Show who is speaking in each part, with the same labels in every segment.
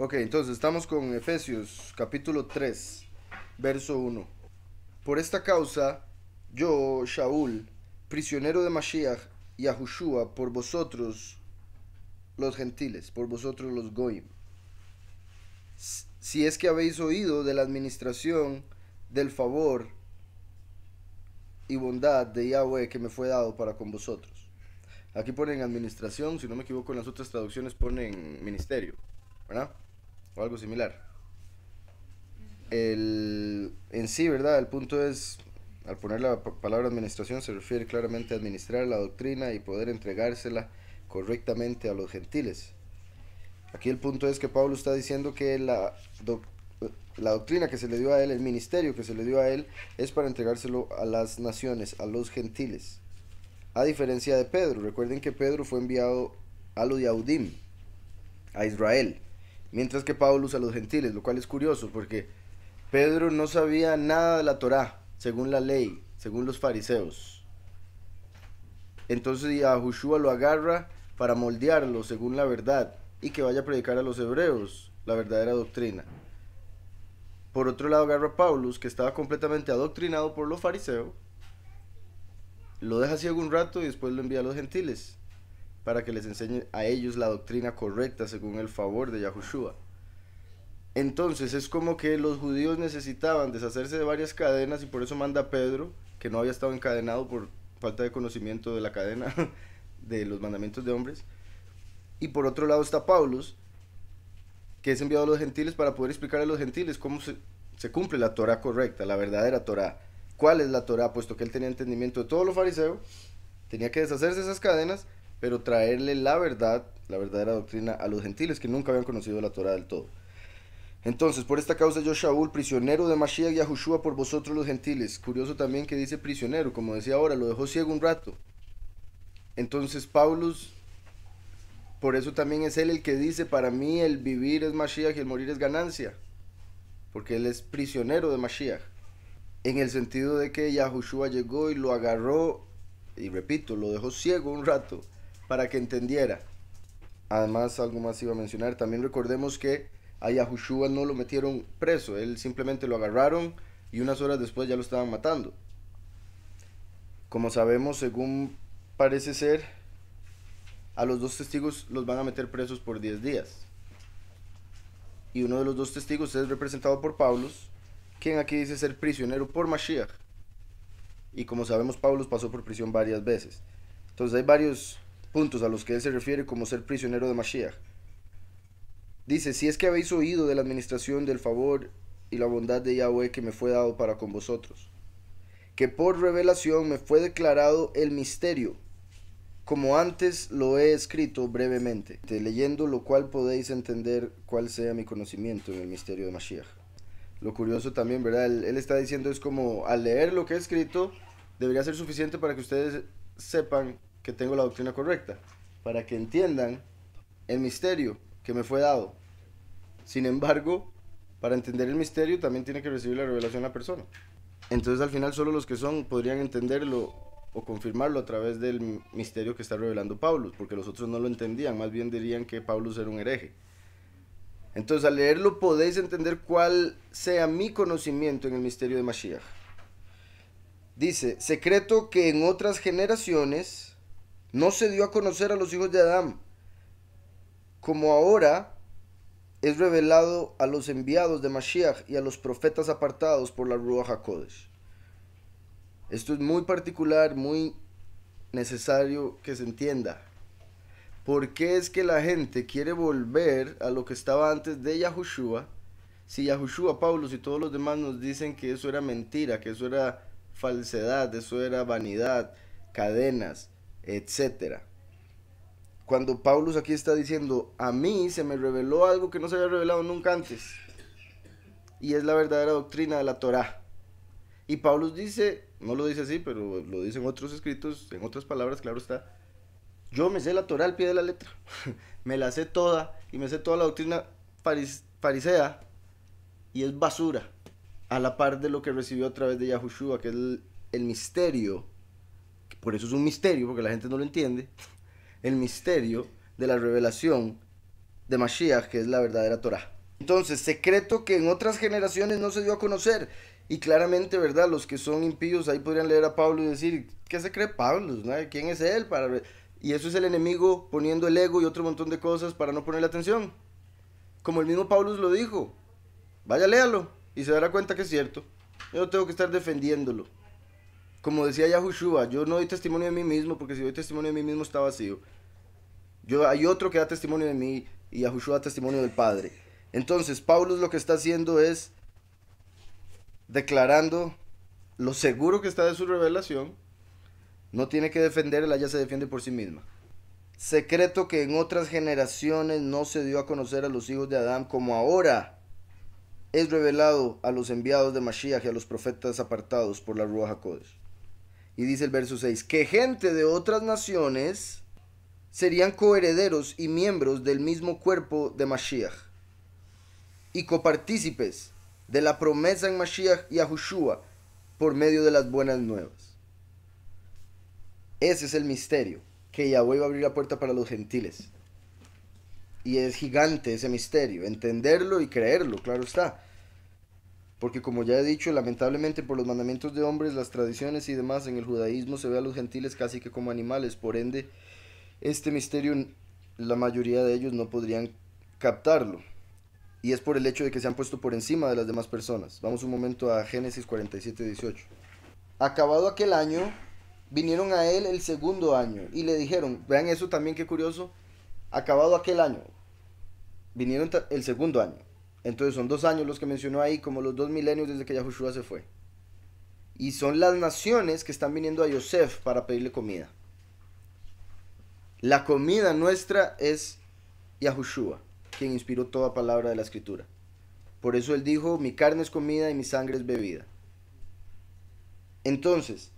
Speaker 1: Ok, entonces estamos con Efesios capítulo 3, verso 1. Por esta causa, yo, Shaul, prisionero de Mashiach y Ahushua, por vosotros los gentiles, por vosotros los goyim. Si es que habéis oído de la administración del favor y bondad de Yahweh que me fue dado para con vosotros. Aquí ponen administración, si no me equivoco en las otras traducciones ponen ministerio, ¿verdad? Algo similar. El, en sí, ¿verdad? El punto es, al poner la palabra administración se refiere claramente a administrar la doctrina y poder entregársela correctamente a los gentiles. Aquí el punto es que Pablo está diciendo que la, la doctrina que se le dio a él, el ministerio que se le dio a él, es para entregárselo a las naciones, a los gentiles. A diferencia de Pedro, recuerden que Pedro fue enviado a los Yahudim, a Israel, mientras que Pablo a los gentiles, lo cual es curioso porque Pedro no sabía nada de la Torá, según la ley, según los fariseos. Entonces Yahushua lo agarra para moldearlo según la verdad y que vaya a predicar a los hebreos la verdadera doctrina. Por otro lado, agarra a Paulus, que estaba completamente adoctrinado por los fariseos, lo deja ciego un rato y después lo envía a los gentiles para que les enseñe a ellos la doctrina correcta según el favor de Yahushua. Entonces es como que los judíos necesitaban deshacerse de varias cadenas y por eso manda Pedro, que no había estado encadenado por falta de conocimiento de la cadena de los mandamientos de hombres. Y por otro lado está Paulus, que es enviado a los gentiles para poder explicar a los gentiles cómo se, cumple la Torah correcta, la verdadera Torah. ¿Cuál es la Torah? Puesto que él tenía entendimiento de todos los fariseos, tenía que deshacerse de esas cadenas, pero traerle la verdad, la verdadera doctrina a los gentiles que nunca habían conocido la Torah del todo. Entonces, por esta causa yo, Shaul, prisionero de Mashiach y Ahushua por vosotros los gentiles. Curioso también que dice prisionero, como decía ahora, lo dejó ciego un rato. Entonces, Paulus por eso también es él el que dice, para mí el vivir es Mashiach y el morir es ganancia. Porque él es prisionero de Mashiach. En el sentido de que Yahushua llegó y lo agarró, y repito, lo dejó ciego un rato para que entendiera. Además, algo más iba a mencionar, también recordemos que a Yahushua no lo metieron preso, él simplemente lo agarraron y unas horas después ya lo estaban matando. Como sabemos, según parece ser, a los dos testigos los van a meter presos por 10 días. Y uno de los dos testigos es representado por Paulus, quien aquí dice ser prisionero por Mashiach. Y como sabemos, Paulus pasó por prisión varias veces. Entonces hay varios puntos a los que él se refiere como ser prisionero de Mashiach. Dice, si es que habéis oído de la administración del favor y la bondad de Yahweh que me fue dado para con vosotros, que por revelación me fue declarado el misterio como antes lo he escrito brevemente, leyendo lo cual podéis entender cuál sea mi conocimiento en el misterio de Mashiach. Lo curioso también, ¿verdad? Él, está diciendo es como al leer lo que he escrito debería ser suficiente para que ustedes sepan que tengo la doctrina correcta, para que entiendan el misterio que me fue dado. Sin embargo, para entender el misterio también tiene que recibir la revelación la persona. Entonces al final solo los que son podrían entenderlo o confirmarlo a través del misterio que está revelando Pablo, porque los otros no lo entendían, más bien dirían que Pablo era un hereje. Entonces al leerlo podéis entender cuál sea mi conocimiento en el misterio de Mashiach. Dice, secreto que en otras generaciones no se dio a conocer a los hijos de Adán, como ahora es revelado a los enviados de Mashiach y a los profetas apartados por la Ruach HaKodesh. Esto es muy particular, muy necesario que se entienda. ¿Por qué es que la gente quiere volver a lo que estaba antes de Yahushua? Si Yahushua, Pablo y todos los demás nos dicen que eso era mentira, que eso era falsedad, eso era vanidad, cadenas, etc. Cuando Pablo aquí está diciendo, a mí se me reveló algo que no se había revelado nunca antes. Y es la verdadera doctrina de la Torah. Y Pablo dice, no lo dice así, pero lo dicen otros escritos, en otras palabras, claro está. Yo me sé la Torah al pie de la letra, me la sé toda y me sé toda la doctrina farisea y es basura, a la par de lo que recibió a través de Yahushua, que es el misterio, por eso es un misterio, porque la gente no lo entiende, el misterio de la revelación de Mashiach, que es la verdadera Torah. Entonces, secreto que en otras generaciones no se dio a conocer. Y claramente, ¿verdad? Los que son impíos ahí podrían leer a Pablo y decir, ¿qué se cree Pablo? ¿Quién es él? Y eso es el enemigo poniendo el ego y otro montón de cosas para no ponerle atención. Como el mismo Pablo lo dijo. Vaya, léalo y se dará cuenta que es cierto. Yo tengo que estar defendiéndolo. Como decía Yahushua, yo no doy testimonio de mí mismo porque si doy testimonio de mí mismo está vacío. Yo, hay otro que da testimonio de mí y Yahushua da testimonio del Padre. Entonces, Pablo lo que está haciendo es declarando lo seguro que está de su revelación. No tiene que defenderla, ella se defiende por sí misma. Secreto que en otras generaciones no se dio a conocer a los hijos de Adán como ahora es revelado a los enviados de Mashiach y a los profetas apartados por la Ruach HaKodesh. Y dice el verso 6, que gente de otras naciones serían coherederos y miembros del mismo cuerpo de Mashiach y copartícipes de la promesa en Mashiach y Ahushua por medio de las buenas nuevas. Ese es el misterio, que Yahweh va a abrir la puerta para los gentiles. Y es gigante ese misterio, entenderlo y creerlo, claro está. Porque como ya he dicho, lamentablemente por los mandamientos de hombres, las tradiciones y demás en el judaísmo se ve a los gentiles casi que como animales. Por ende, este misterio la mayoría de ellos no podrían captarlo. Y es por el hecho de que se han puesto por encima de las demás personas. Vamos un momento a Génesis 47, 18. Acabado aquel año, vinieron a él el segundo año y le dijeron, vean eso también qué curioso, acabado aquel año, vinieron el segundo año. Entonces son dos años los que mencionó ahí, como los dos milenios desde que Yahushua se fue. Y son las naciones que están viniendo a Yosef para pedirle comida. La comida nuestra es Yahushua, quien inspiró toda palabra de la escritura. Por eso él dijo, mi carne es comida y mi sangre es bebida. Entonces,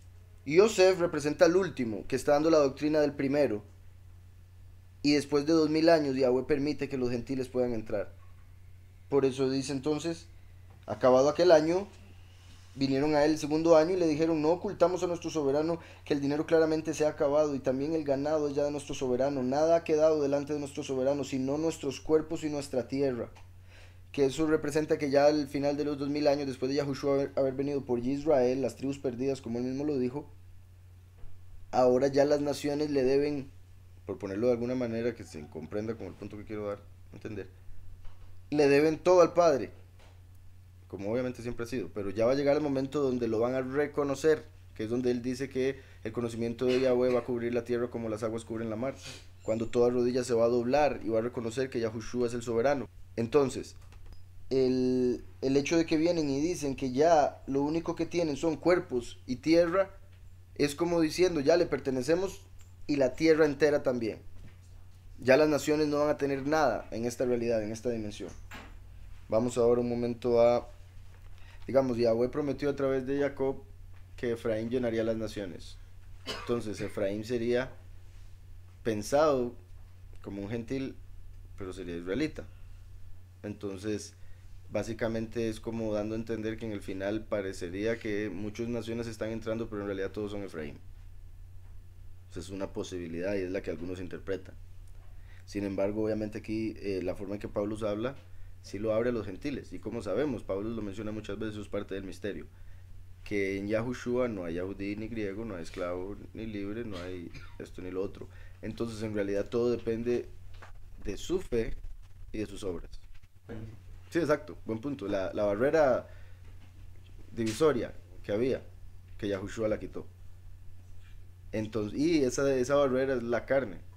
Speaker 1: Yosef representa al último, que está dando la doctrina del primero. Y después de dos mil años, Yahweh permite que los gentiles puedan entrar. Por eso dice entonces, acabado aquel año, vinieron a él el segundo año y le dijeron, no ocultamos a nuestro soberano que el dinero claramente se ha acabado y también el ganado es ya de nuestro soberano. Nada ha quedado delante de nuestro soberano, sino nuestros cuerpos y nuestra tierra. Que eso representa que ya al final de los dos mil años, después de Yahushua haber, haber venido por Israel, las tribus perdidas, como él mismo lo dijo, ahora ya las naciones le deben, por ponerlo de alguna manera que se comprenda como el punto que quiero dar, entender, le deben todo al Padre, como obviamente siempre ha sido, pero ya va a llegar el momento donde lo van a reconocer, que es donde él dice que el conocimiento de Yahweh va a cubrir la tierra como las aguas cubren la mar, cuando toda rodilla se va a doblar y va a reconocer que Yahushua es el soberano. Entonces, el, el hecho de que vienen y dicen que ya lo único que tienen son cuerpos y tierra, es como diciendo, ya le pertenecemos y la tierra entera también. Ya las naciones no van a tener nada en esta realidad, en esta dimensión. Vamos ahora un momento a, digamos, Yahweh prometió a través de Jacob que Efraín llenaría las naciones. Entonces Efraín sería pensado como un gentil, pero sería israelita. Entonces, básicamente es como dando a entender que en el final parecería que muchas naciones están entrando, pero en realidad todos son Efraín. Esa es una posibilidad y es la que algunos interpretan. Sin embargo, obviamente aquí eh, la forma en que Pablo habla sí lo abre a los gentiles. Y como sabemos, Pablo lo menciona muchas veces, es parte del misterio. Que en Yahushua no hay yahudí ni griego, no hay esclavo ni libre, no hay esto ni lo otro. Entonces, en realidad, todo depende de su fe y de sus obras. Sí, exacto, buen punto. La, la barrera divisoria que había, que Yahushua la quitó. Entonces, y esa, esa barrera es la carne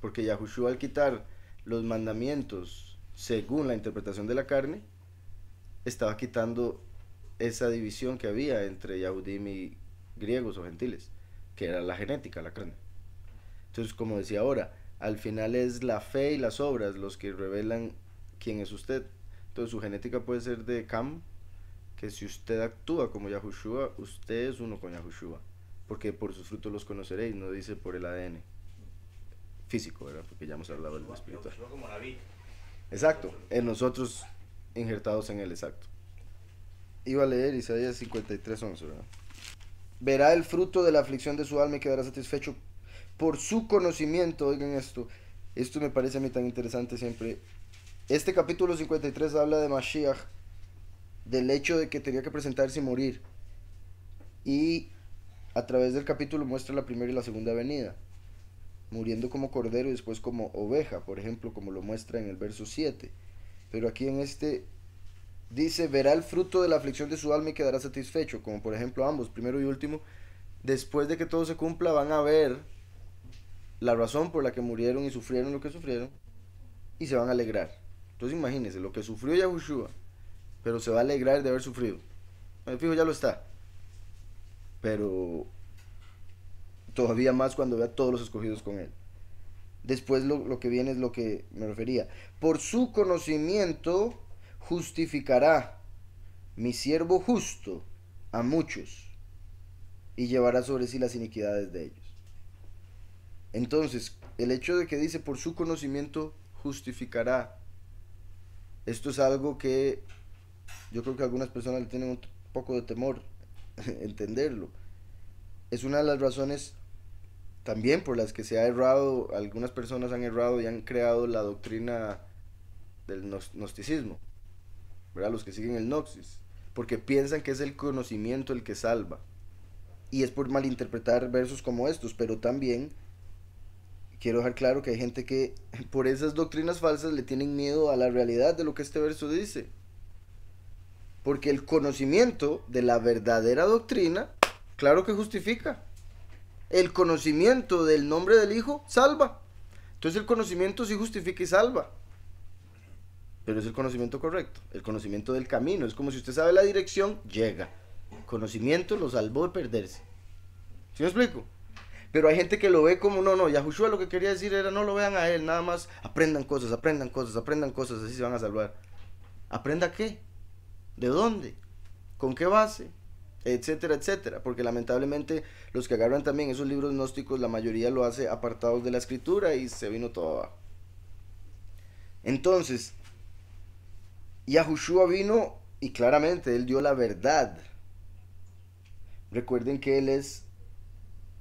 Speaker 1: porque Yahushua al quitar los mandamientos según la interpretación de la carne, estaba quitando esa división que había entre Yahudim y griegos o gentiles, que era la genética, la carne. Entonces, como decía ahora, al final es la fe y las obras los que revelan quién es usted. Entonces, su genética puede ser de Cam, que si usted actúa como Yahushua, usted es uno con Yahushua, porque por sus frutos los conoceréis, no dice por el ADN físico, ¿verdad? Porque ya hemos hablado del espiritual. Exacto, en nosotros injertados en él, exacto. Iba a leer Isaías 53, 11, ¿verdad? Verá el fruto de la aflicción de su alma y quedará satisfecho por su conocimiento. Oigan esto, esto me parece a mí tan interesante siempre. Este capítulo 53 habla de Mashiach, del hecho de que tenía que presentarse y morir. Y a través del capítulo muestra la primera y la segunda venida, muriendo como cordero y después como oveja, por ejemplo, como lo muestra en el verso 7. Pero aquí en este dice, verá el fruto de la aflicción de su alma y quedará satisfecho, como por ejemplo ambos, primero y último, después de que todo se cumpla van a ver la razón por la que murieron y sufrieron lo que sufrieron y se van a alegrar. Entonces imagínense, lo que sufrió Yahushua, pero se va a alegrar de haber sufrido. Me fijo, ya lo está. Pero todavía más cuando vea a todos los escogidos con él. Después lo, lo que viene es lo que me refería. Por su conocimiento justificará mi siervo justo a muchos y llevará sobre sí las iniquidades de ellos. Entonces, el hecho de que dice por su conocimiento justificará, esto es algo que yo creo que algunas personas le tienen un poco de temor entenderlo. Es una de las razones también por las que se ha errado, algunas personas han errado y han creado la doctrina del gnosticismo. Los que siguen el Gnosis, porque piensan que es el conocimiento el que salva. Y es por malinterpretar versos como estos, pero también quiero dejar claro que hay gente que por esas doctrinas falsas le tienen miedo a la realidad de lo que este verso dice. Porque el conocimiento de la verdadera doctrina, claro que justifica. El conocimiento del nombre del Hijo salva. Entonces el conocimiento sí justifica y salva pero es el conocimiento correcto, el conocimiento del camino. Es como si usted sabe la dirección, llega. Conocimiento lo salvó de perderse. ¿Sí me explico? Pero hay gente que lo ve como, no, no, Yahushua lo que quería decir era, no lo vean a él, nada más aprendan cosas, aprendan cosas, aprendan cosas, así se van a salvar. ¿Aprenda qué? ¿De dónde? ¿Con qué base? Etcétera, etcétera. Porque lamentablemente los que agarran también esos libros gnósticos, la mayoría lo hace apartados de la escritura y se vino todo abajo. Entonces, Yahushua vino y claramente él dio la verdad. Recuerden que él es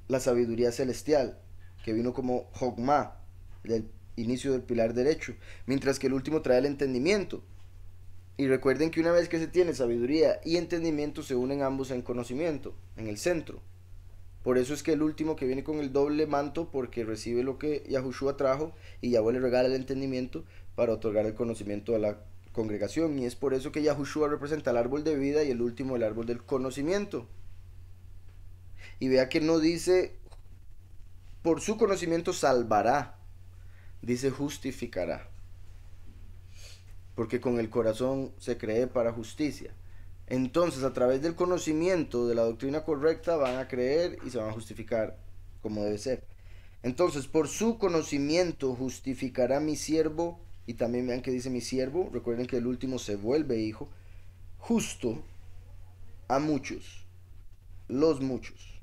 Speaker 1: la sabiduría celestial, que vino como Hogma, del inicio del pilar derecho, mientras que el último trae el entendimiento. Y recuerden que una vez que se tiene sabiduría y entendimiento se unen ambos en conocimiento, en el centro. Por eso es que el último que viene con el doble manto, porque recibe lo que Yahushua trajo y Yahweh le regala el entendimiento para otorgar el conocimiento a la congregación y es por eso que Yahushua representa el árbol de vida y el último el árbol del conocimiento. Y vea que no dice por su conocimiento salvará, dice justificará. Porque con el corazón se cree para justicia. Entonces, a través del conocimiento de la doctrina correcta van a creer y se van a justificar como debe ser. Entonces, por su conocimiento justificará mi siervo y también vean que dice mi siervo, recuerden que el último se vuelve hijo, justo a muchos, los muchos,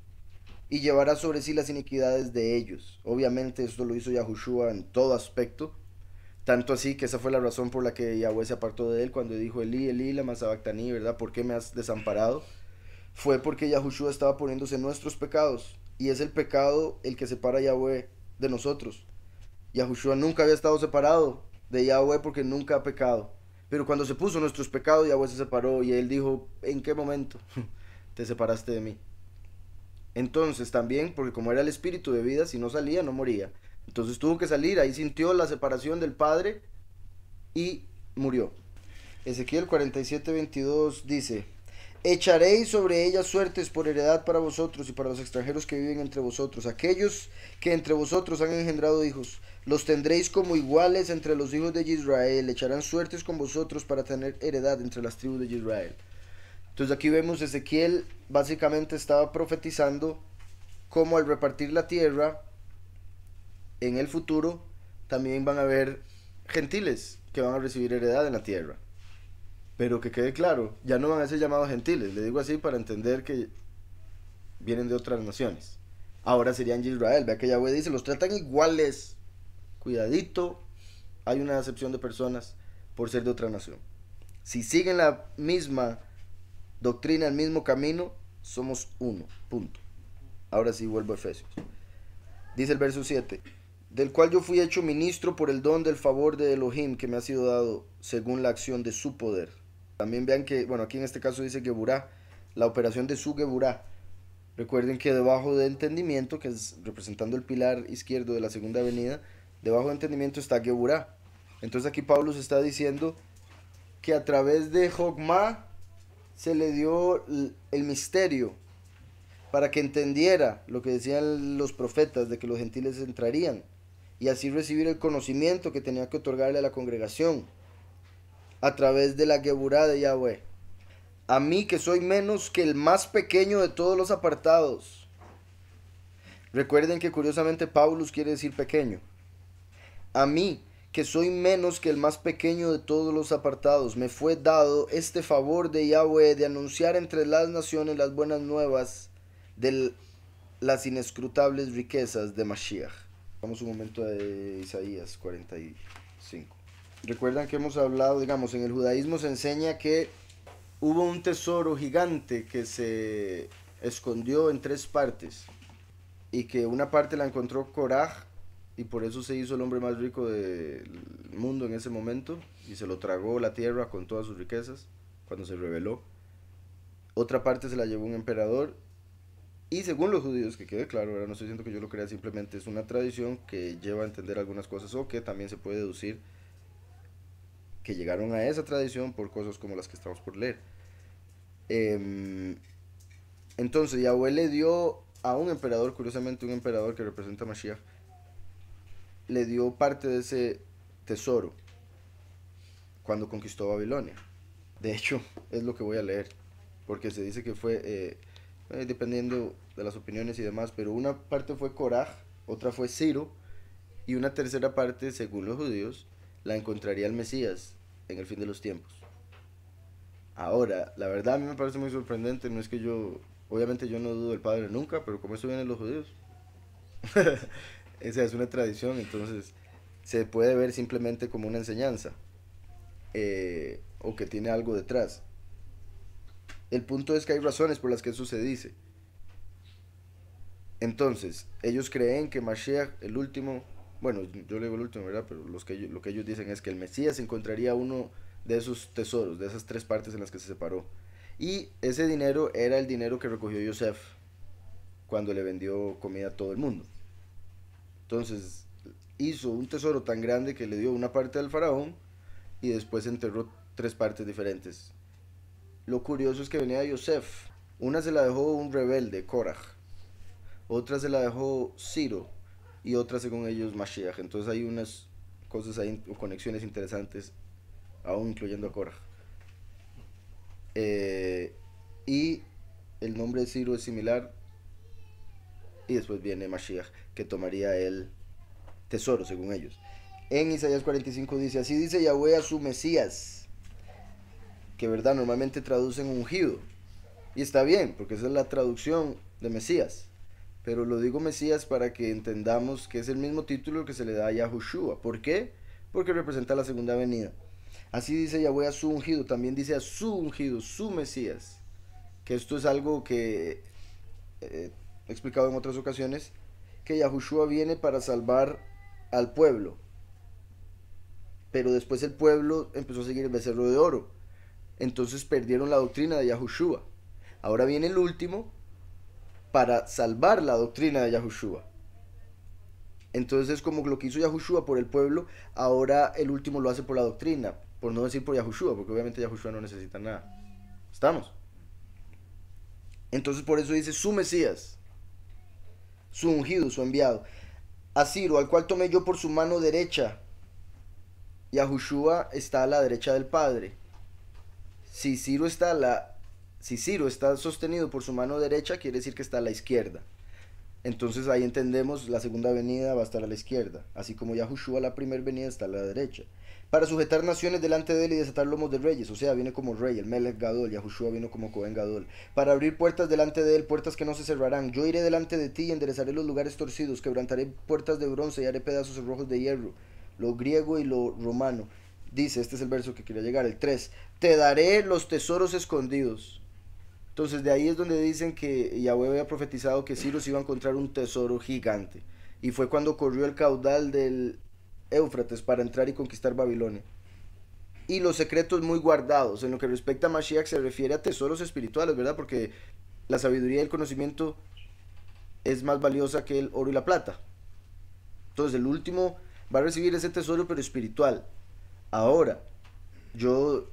Speaker 1: y llevará sobre sí las iniquidades de ellos. Obviamente esto lo hizo Yahushua en todo aspecto, tanto así que esa fue la razón por la que Yahweh se apartó de él cuando dijo Elí, Elí, la Sabactaní, ¿verdad? ¿Por qué me has desamparado? Fue porque Yahushua estaba poniéndose nuestros pecados, y es el pecado el que separa a Yahweh de nosotros. Yahushua nunca había estado separado de Yahweh porque nunca ha pecado. Pero cuando se puso nuestros pecados, Yahweh se separó y él dijo, ¿en qué momento te separaste de mí? Entonces también, porque como era el espíritu de vida, si no salía, no moría. Entonces tuvo que salir, ahí sintió la separación del Padre y murió. Ezequiel 47, 22 dice, Echaréis sobre ellas suertes por heredad para vosotros y para los extranjeros que viven entre vosotros, aquellos que entre vosotros han engendrado hijos. Los tendréis como iguales entre los hijos de Israel, echarán suertes con vosotros para tener heredad entre las tribus de Israel. Entonces aquí vemos Ezequiel básicamente estaba profetizando cómo al repartir la tierra en el futuro también van a haber gentiles que van a recibir heredad en la tierra. Pero que quede claro, ya no van a ser llamados gentiles, le digo así para entender que vienen de otras naciones. Ahora serían Israel, vea que Yahweh dice, los tratan iguales. Cuidadito, hay una acepción de personas por ser de otra nación. Si siguen la misma doctrina, el mismo camino, somos uno, punto. Ahora sí vuelvo a Efesios. Dice el verso 7, del cual yo fui hecho ministro por el don del favor de Elohim que me ha sido dado según la acción de su poder. También vean que, bueno, aquí en este caso dice Geburá, la operación de su Geburá. Recuerden que debajo de entendimiento, que es representando el pilar izquierdo de la segunda avenida, debajo de entendimiento está Geburá. Entonces aquí Pablo se está diciendo que a través de Jogma se le dio el misterio para que entendiera lo que decían los profetas de que los gentiles entrarían y así recibir el conocimiento que tenía que otorgarle a la congregación a través de la Geburá de Yahweh. A mí que soy menos que el más pequeño de todos los apartados. Recuerden que curiosamente Paulus quiere decir pequeño. A mí que soy menos que el más pequeño de todos los apartados, me fue dado este favor de Yahweh de anunciar entre las naciones las buenas nuevas de las inescrutables riquezas de Mashiach. Vamos un momento a Isaías 45. Recuerdan que hemos hablado, digamos, en el judaísmo se enseña que hubo un tesoro gigante que se escondió en tres partes y que una parte la encontró Korah y por eso se hizo el hombre más rico del mundo en ese momento y se lo tragó la tierra con todas sus riquezas cuando se reveló. Otra parte se la llevó un emperador y según los judíos, que quede claro, ahora no estoy diciendo que yo lo crea, simplemente es una tradición que lleva a entender algunas cosas o que también se puede deducir que llegaron a esa tradición por cosas como las que estamos por leer. Em, entonces Yahweh le dio a un emperador, curiosamente un emperador que representa a Mashiach, le dio parte de ese tesoro cuando conquistó Babilonia. De hecho, es lo que voy a leer, porque se dice que fue, eh, eh, dependiendo de las opiniones y demás, pero una parte fue Korah, otra fue Ciro, y una tercera parte, según los judíos, la encontraría el Mesías en el fin de los tiempos. Ahora, la verdad a mí me parece muy sorprendente, no es que yo, obviamente yo no dudo del Padre nunca, pero como eso vienen los judíos. Esa es una tradición, entonces se puede ver simplemente como una enseñanza eh, o que tiene algo detrás. El punto es que hay razones por las que eso se dice. Entonces, ellos creen que Mashiach, el último, bueno, yo le digo el último, ¿verdad? Pero lo que ellos dicen es que el Mesías encontraría uno de esos tesoros, de esas tres partes en las que se separó. Y ese dinero era el dinero que recogió Yosef cuando le vendió comida a todo el mundo. Entonces, hizo un tesoro tan grande que le dio una parte al faraón y después enterró tres partes diferentes. Lo curioso es que venía Yosef. Una se la dejó un rebelde, Korah. Otra se la dejó Ciro. Y otra, según ellos, Mashiach. Entonces hay unas cosas o conexiones interesantes, aún incluyendo a Korah. Eh, y el nombre de Ciro es similar. Y después viene Mashiach, que tomaría el tesoro, según ellos. En Isaías 45 dice, así dice Yahweh a su Mesías que verdad normalmente traducen ungido. Y está bien, porque esa es la traducción de Mesías. Pero lo digo Mesías para que entendamos que es el mismo título que se le da a Yahushua. ¿Por qué? Porque representa la segunda venida. Así dice Yahweh a su ungido, también dice a su ungido, su Mesías. Que esto es algo que eh, he explicado en otras ocasiones, que Yahushua viene para salvar al pueblo. Pero después el pueblo empezó a seguir el becerro de oro entonces perdieron la doctrina de Yahushua. Ahora viene el último para salvar la doctrina de Yahushua. Entonces es como lo que hizo Yahushua por el pueblo, ahora el último lo hace por la doctrina, por no decir por Yahushua, porque obviamente Yahushua no necesita nada. ¿Estamos? Entonces por eso dice su Mesías, su ungido, su enviado. A Ciro, al cual tomé yo por su mano derecha. Yahushua está a la derecha del Padre si Ciro está la si Ciro está sostenido por su mano derecha, quiere decir que está a la izquierda. Entonces ahí entendemos la segunda venida va a estar a la izquierda, así como Yahushua la primera venida está a la derecha. Para sujetar naciones delante de él y desatar lomos de reyes, o sea, viene como rey, el Melech Gadol, Yahushua vino como Cohen Gadol. Para abrir puertas delante de él, puertas que no se cerrarán. Yo iré delante de ti y enderezaré los lugares torcidos, quebrantaré puertas de bronce y haré pedazos rojos de hierro, lo griego y lo romano dice, este es el verso que quería llegar, el 3, te daré los tesoros escondidos. Entonces de ahí es donde dicen que Yahweh había profetizado que Ciro se iba a encontrar un tesoro gigante. y fue cuando corrió el caudal del Éufrates para entrar y conquistar Babilonia. Y los secretos muy guardados. En lo que respecta a Mashiach se refiere a tesoros espirituales, ¿verdad? Porque la sabiduría y el conocimiento es más valiosa que el oro y la plata. Entonces el último va a recibir ese tesoro pero espiritual. Ahora, yo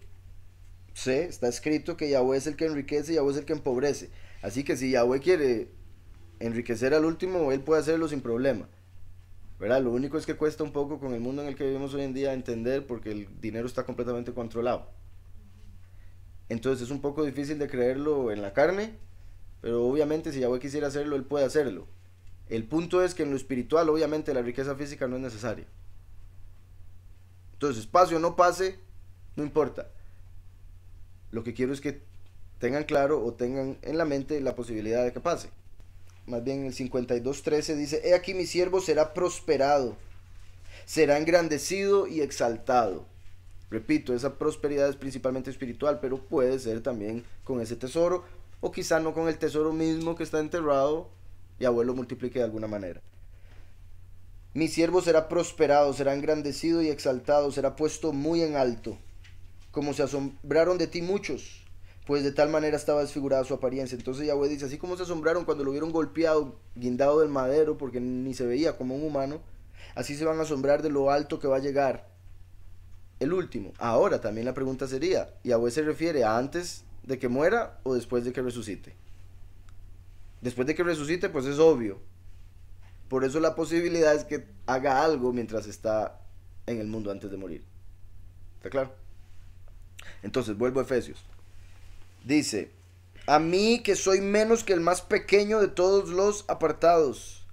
Speaker 1: sé, está escrito que Yahweh es el que enriquece y Yahweh es el que empobrece. Así que si Yahweh quiere enriquecer al último, él puede hacerlo sin problema. ¿verdad? Lo único es que cuesta un poco con el mundo en el que vivimos hoy en día entender porque el dinero está completamente controlado. Entonces es un poco difícil de creerlo en la carne, pero obviamente si Yahweh quisiera hacerlo, él puede hacerlo. El punto es que en lo espiritual, obviamente, la riqueza física no es necesaria. Entonces, pase o no pase, no importa. Lo que quiero es que tengan claro o tengan en la mente la posibilidad de que pase más bien el 52.13 dice, He aquí mi siervo será prosperado, será engrandecido y exaltado. Repito, esa prosperidad es principalmente espiritual, pero puede ser también con ese tesoro, o quizá no con el tesoro mismo que está enterrado y abuelo multiplique de alguna manera. Mi siervo será prosperado, será engrandecido y exaltado, será puesto muy en alto, como se asombraron de ti muchos pues de tal manera estaba desfigurada su apariencia. Entonces Yahweh dice, así como se asombraron cuando lo vieron golpeado, guindado del madero, porque ni se veía como un humano, así se van a asombrar de lo alto que va a llegar el último. Ahora también la pregunta sería, ¿Yahweh se refiere a antes de que muera o después de que resucite? Después de que resucite, pues es obvio. Por eso la posibilidad es que haga algo mientras está en el mundo antes de morir. ¿Está claro? Entonces, vuelvo a Efesios. Dice, a mí que soy menos que el más pequeño de todos los apartados.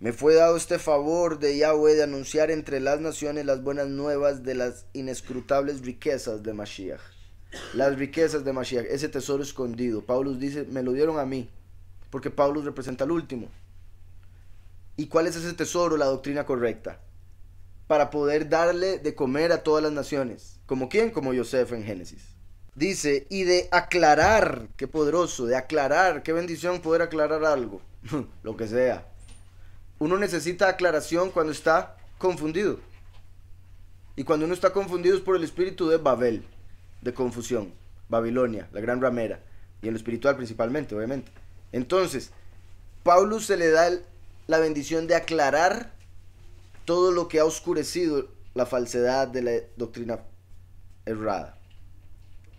Speaker 1: Me fue dado este favor de Yahweh de anunciar entre las naciones las buenas nuevas de las inescrutables riquezas de Mashiach. Las riquezas de Mashiach, ese tesoro escondido. Pablo dice, me lo dieron a mí, porque Pablo representa al último. ¿Y cuál es ese tesoro? La doctrina correcta. Para poder darle de comer a todas las naciones. ¿Como quién? Como Yosef en Génesis. Dice, y de aclarar, qué poderoso, de aclarar, qué bendición poder aclarar algo, lo que sea. Uno necesita aclaración cuando está confundido. Y cuando uno está confundido es por el espíritu de Babel, de confusión, Babilonia, la gran ramera, y en lo espiritual principalmente, obviamente. Entonces, Pablo se le da la bendición de aclarar todo lo que ha oscurecido la falsedad de la doctrina errada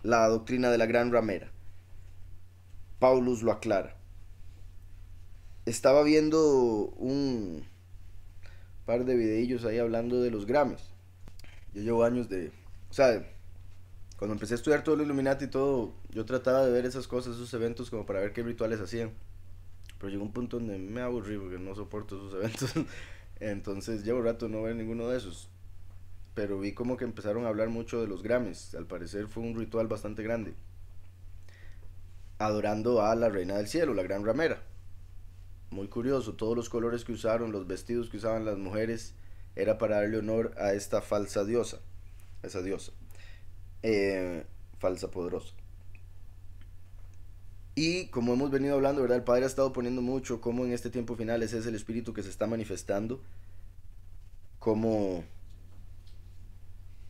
Speaker 1: la doctrina de la gran ramera. Paulus lo aclara. Estaba viendo un par de videillos ahí hablando de los Grammys. Yo llevo años de... O sea, cuando empecé a estudiar todo el Illuminati y todo, yo trataba de ver esas cosas, esos eventos, como para ver qué rituales hacían. Pero llegó un punto donde me aburrí porque no soporto esos eventos. Entonces llevo rato no ver ninguno de esos pero vi como que empezaron a hablar mucho de los Grammys. Al parecer fue un ritual bastante grande. Adorando a la reina del cielo, la gran ramera. Muy curioso, todos los colores que usaron, los vestidos que usaban las mujeres, era para darle honor a esta falsa diosa, esa diosa, eh, falsa poderosa. Y como hemos venido hablando, ¿verdad? El Padre ha estado poniendo mucho cómo en este tiempo final ese es el espíritu que se está manifestando, como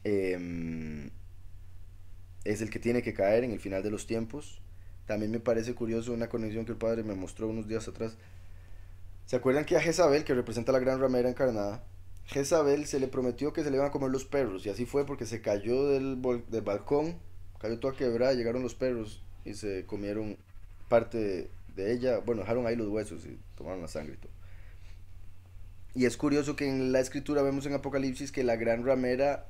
Speaker 1: Em, es el que tiene que caer en el final de los tiempos. También me parece curioso una conexión que el padre me mostró unos días atrás. ¿Se acuerdan que a Jezabel, que representa la gran ramera encarnada, Jezabel se le prometió que se le iban a comer los perros? Y así fue porque se cayó del, del balcón, cayó toda quebrada, llegaron los perros y se comieron parte de, ella. Bueno, dejaron ahí los huesos y tomaron la sangre y todo. Y es curioso que en la escritura vemos en Apocalipsis que la gran ramera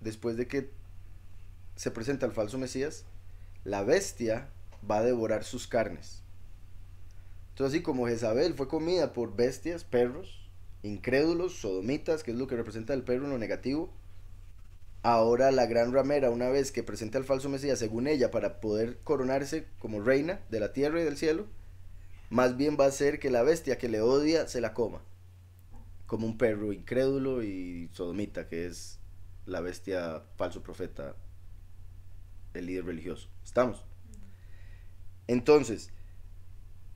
Speaker 1: después de que se presenta el falso Mesías, la bestia va a devorar sus carnes. Entonces, así como Jezabel fue comida por bestias, perros, incrédulos, sodomitas, que es lo que representa el perro en lo negativo, ahora la gran ramera, una vez que presenta al falso Mesías, según ella, para poder coronarse como reina de la tierra y del cielo, más bien va a ser que la bestia que le odia se la coma, como un perro incrédulo y sodomita, que es la bestia falso profeta, el líder religioso. ¿Estamos? Entonces,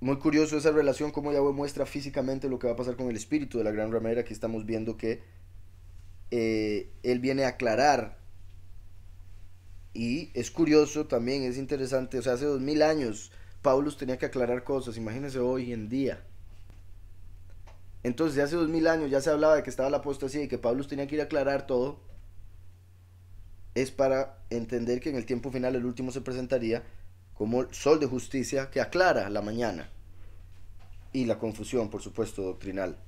Speaker 1: muy curioso esa relación, como Yahweh muestra físicamente lo que va a pasar con el espíritu de la gran ramera. Aquí estamos viendo que eh, él viene a aclarar. Y es curioso también, es interesante. O sea, hace dos mil años Paulus tenía que aclarar cosas. Imagínense hoy en día. Entonces, hace dos mil años ya se hablaba de que estaba la apostasía y que Paulus tenía que ir a aclarar todo. Es para entender que en el tiempo final el último se presentaría como el sol de justicia que aclara la mañana y la confusión, por supuesto, doctrinal.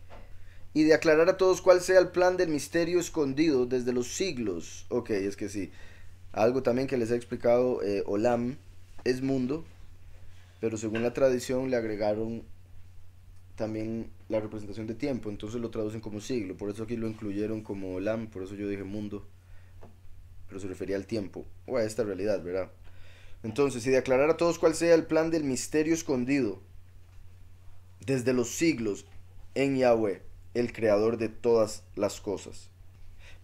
Speaker 1: Y de aclarar a todos cuál sea el plan del misterio escondido desde los siglos. Ok, es que sí. Algo también que les he explicado, eh, Olam es mundo, pero según la tradición le agregaron también la representación de tiempo, entonces lo traducen como siglo, por eso aquí lo incluyeron como Olam, por eso yo dije mundo, pero se refería al tiempo, o a esta realidad, ¿verdad? Entonces, y de aclarar a todos cuál sea el plan del misterio escondido desde los siglos en Yahweh, el creador de todas las cosas.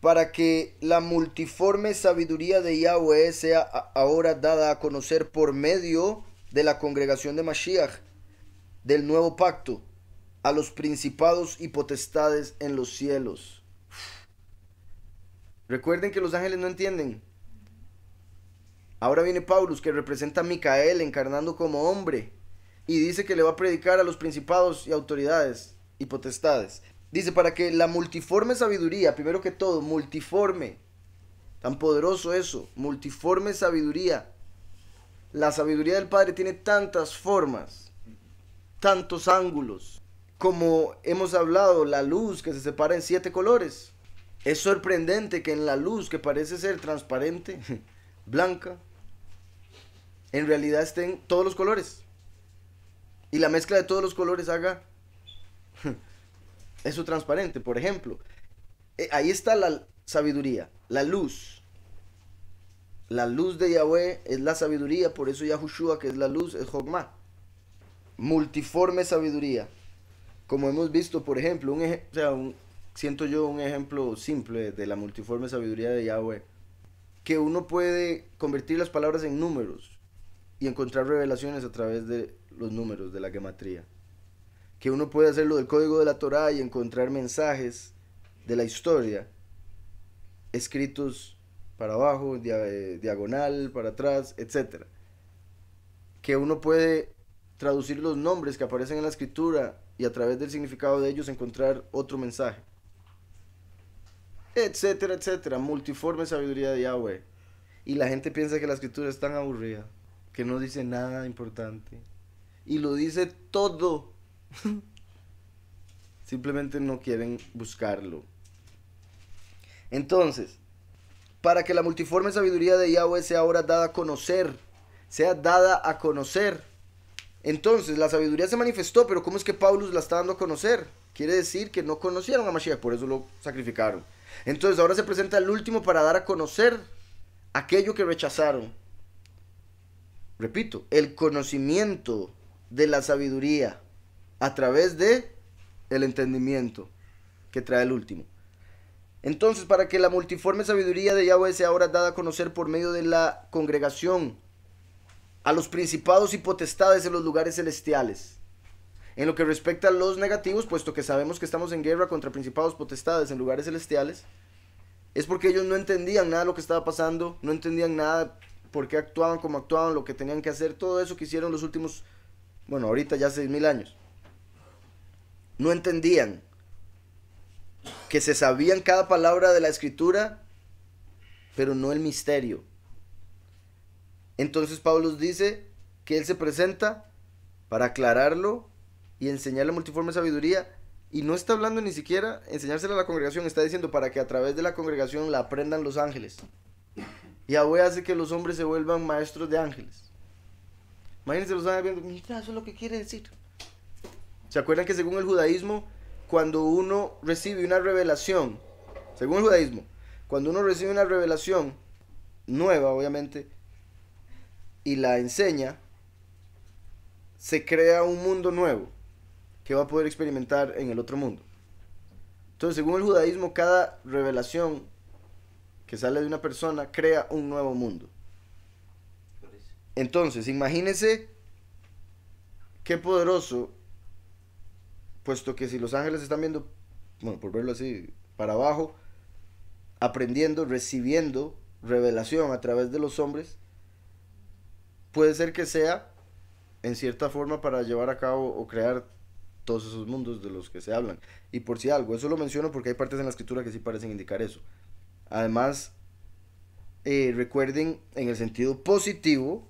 Speaker 1: Para que la multiforme sabiduría de Yahweh sea ahora dada a conocer por medio de la congregación de Mashiach, del nuevo pacto, a los principados y potestades en los cielos. Recuerden que los ángeles no entienden. Ahora viene Paulus, que representa a Micael encarnando como hombre y dice que le va a predicar a los principados y autoridades y potestades. Dice, para que la multiforme sabiduría, primero que todo, multiforme, tan poderoso eso, multiforme sabiduría. La sabiduría del Padre tiene tantas formas, tantos ángulos, como hemos hablado, la luz que se separa en siete colores. Es sorprendente que en la luz que parece ser transparente, blanca, en realidad estén todos los colores y la mezcla de todos los colores haga eso transparente. Por ejemplo, eh, ahí está la sabiduría, la luz. La luz de Yahweh es la sabiduría, por eso Yahushua, que es la luz, es Jogma. Multiforme sabiduría. Como hemos visto, por ejemplo, un, sea, siento yo un ejemplo simple de la multiforme sabiduría de Yahweh. Que uno puede convertir las palabras en números y encontrar revelaciones a través de los números de la gematría. Que uno puede hacerlo del código de la Torah y encontrar mensajes de la historia escritos para abajo, eh, diagonal, para atrás, etc. Que uno puede traducir los nombres que aparecen en la escritura y a través del significado de ellos encontrar otro mensaje. Etcétera, etcétera. Multiforme sabiduría de Yahweh. Y la gente piensa que la escritura es tan aburrida, que no dice nada importante y lo dice todo. Simplemente no quieren buscarlo. Entonces, para que la multiforme sabiduría de Yahweh sea ahora dada a conocer, sea dada a conocer. Entonces, la sabiduría se manifestó, pero ¿cómo es que Pablo la está dando a conocer? Quiere decir que no conocieron a Mashiach, por eso lo sacrificaron. Entonces, ahora se presenta el último para dar a conocer aquello que rechazaron. Repito, el conocimiento de la sabiduría a través de el entendimiento que trae el último. Entonces, para que la multiforme sabiduría de Yahweh sea ahora dada a conocer por medio de la congregación a los principados y potestades en los lugares celestiales. En lo que respecta a los negativos, puesto que sabemos que estamos en guerra contra principados potestades en lugares celestiales, es porque ellos no entendían nada de lo que estaba pasando, no entendían nada por qué actuaban como actuaban, lo que tenían que hacer, todo eso que hicieron los últimos bueno, ahorita ya seis mil años, no entendían que se sabían cada palabra de la escritura, pero no el misterio. Entonces Pablo dice que él se presenta para aclararlo y enseñar la multiforme sabiduría. Y no está hablando ni siquiera enseñársela a la congregación, está diciendo para que a través de la congregación la aprendan los ángeles. Yahweh hace que los hombres se vuelvan maestros de ángeles. Imagínense los ángeles viendo, eso es lo que quiere decir. ¿Se acuerdan que según el judaísmo, cuando uno recibe una revelación, según el judaísmo, cuando uno recibe una revelación nueva, obviamente, y la enseña, se crea un mundo nuevo que va a poder experimentar en el otro mundo. Entonces, según el judaísmo, cada revelación que sale de una persona crea un nuevo mundo. Entonces, imagínense qué poderoso, puesto que si los ángeles están viendo, bueno, por verlo así, para abajo, aprendiendo, recibiendo revelación a través de los hombres, puede ser que sea en cierta forma para llevar a cabo o crear todos esos mundos de los que se hablan. Y por si algo, eso lo menciono porque hay partes en la escritura que sí parecen indicar eso. Además, eh, recuerden en el sentido positivo,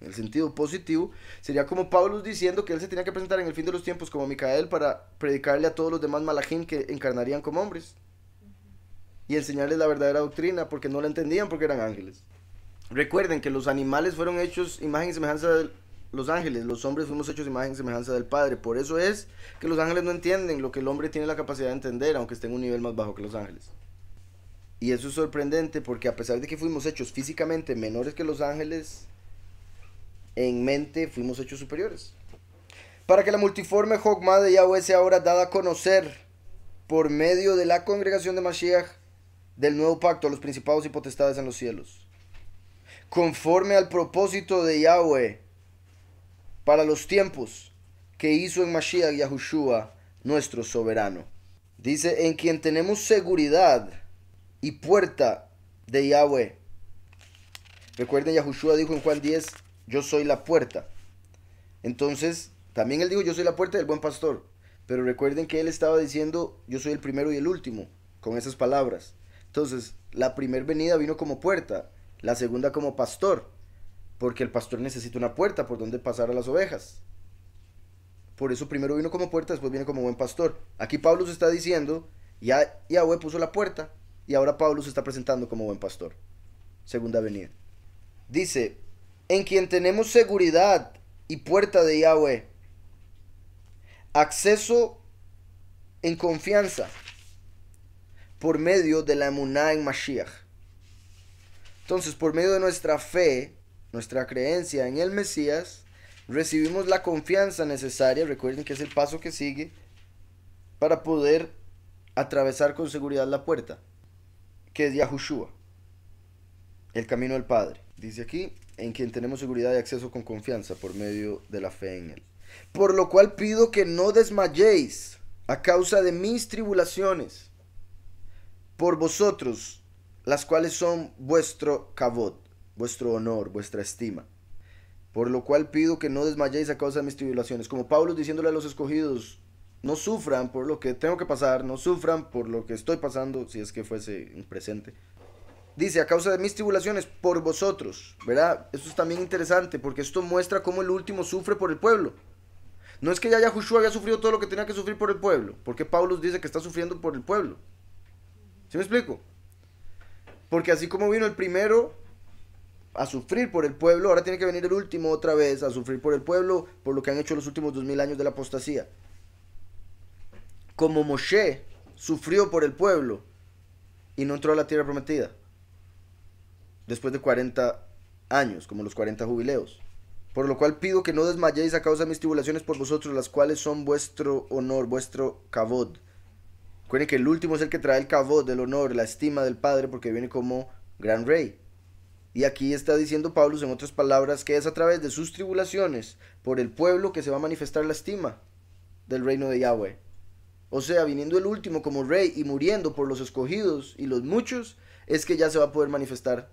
Speaker 1: en el sentido positivo, sería como Pablo diciendo que él se tenía que presentar en el fin de los tiempos como Micael para predicarle a todos los demás malajim que encarnarían como hombres y enseñarles la verdadera doctrina porque no la entendían porque eran ángeles. Recuerden que los animales fueron hechos imagen y semejanza de los ángeles, los hombres fuimos hechos imagen y semejanza del Padre. Por eso es que los ángeles no entienden lo que el hombre tiene la capacidad de entender, aunque esté en un nivel más bajo que los ángeles. Y eso es sorprendente porque a pesar de que fuimos hechos físicamente menores que los ángeles, en mente fuimos hechos superiores. Para que la multiforme Jogma de Yahweh sea ahora dada a conocer por medio de la congregación de Mashiach del nuevo pacto a los principados y potestades en los cielos. Conforme al propósito de Yahweh para los tiempos que hizo en Mashiach Yahushua, nuestro soberano. Dice, en quien tenemos seguridad y puerta de Yahweh. Recuerden, Yahushua dijo en Juan 10, yo soy la puerta. Entonces, también él dijo, yo soy la puerta del buen pastor. Pero recuerden que él estaba diciendo, yo soy el primero y el último, con esas palabras. Entonces, la primera venida vino como puerta, la segunda como pastor, porque el pastor necesita una puerta por donde pasar a las ovejas. Por eso primero vino como puerta, después viene como buen pastor. Aquí Pablo se está diciendo, ya Yahweh puso la puerta, y ahora Pablo se está presentando como buen pastor. Segunda venida. Dice, en quien tenemos seguridad y puerta de Yahweh, acceso en confianza por medio de la emuná en Mashiach. Entonces, por medio de nuestra fe, nuestra creencia en el Mesías, recibimos la confianza necesaria, recuerden que es el paso que sigue, para poder atravesar con seguridad la puerta, que es Yahushua, el camino del Padre. Dice aquí, en quien tenemos seguridad y acceso con confianza por medio de la fe en Él. Por lo cual pido que no desmayéis a causa de mis tribulaciones por vosotros, las cuales son vuestro cabot, vuestro honor, vuestra estima. Por lo cual pido que no desmayéis a causa de mis tribulaciones. Como Pablo diciéndole a los escogidos, no sufran por lo que tengo que pasar, no sufran por lo que estoy pasando, si es que fuese un presente. Dice, a causa de mis tribulaciones, por vosotros, ¿verdad? Esto es también interesante porque esto muestra cómo el último sufre por el pueblo. No es que ya Yahushua había sufrido todo lo que tenía que sufrir por el pueblo, porque Pablo dice que está sufriendo por el pueblo. ¿Sí me explico? Porque así como vino el primero a sufrir por el pueblo, ahora tiene que venir el último otra vez a sufrir por el pueblo por lo que han hecho los últimos dos mil años de la apostasía. Como Moshe sufrió por el pueblo y no entró a la tierra prometida después de 40 años, como los 40 jubileos. Por lo cual pido que no desmayéis a causa de mis tribulaciones por vosotros, las cuales son vuestro honor, vuestro cabod. Recuerden que el último es el que trae el cabot del honor, la estima del Padre, porque viene como gran rey. Y aquí está diciendo Pablo, en otras palabras, que es a través de sus tribulaciones por el pueblo que se va a manifestar la estima del reino de Yahweh. O sea, viniendo el último como rey y muriendo por los escogidos y los muchos, es que ya se va a poder manifestar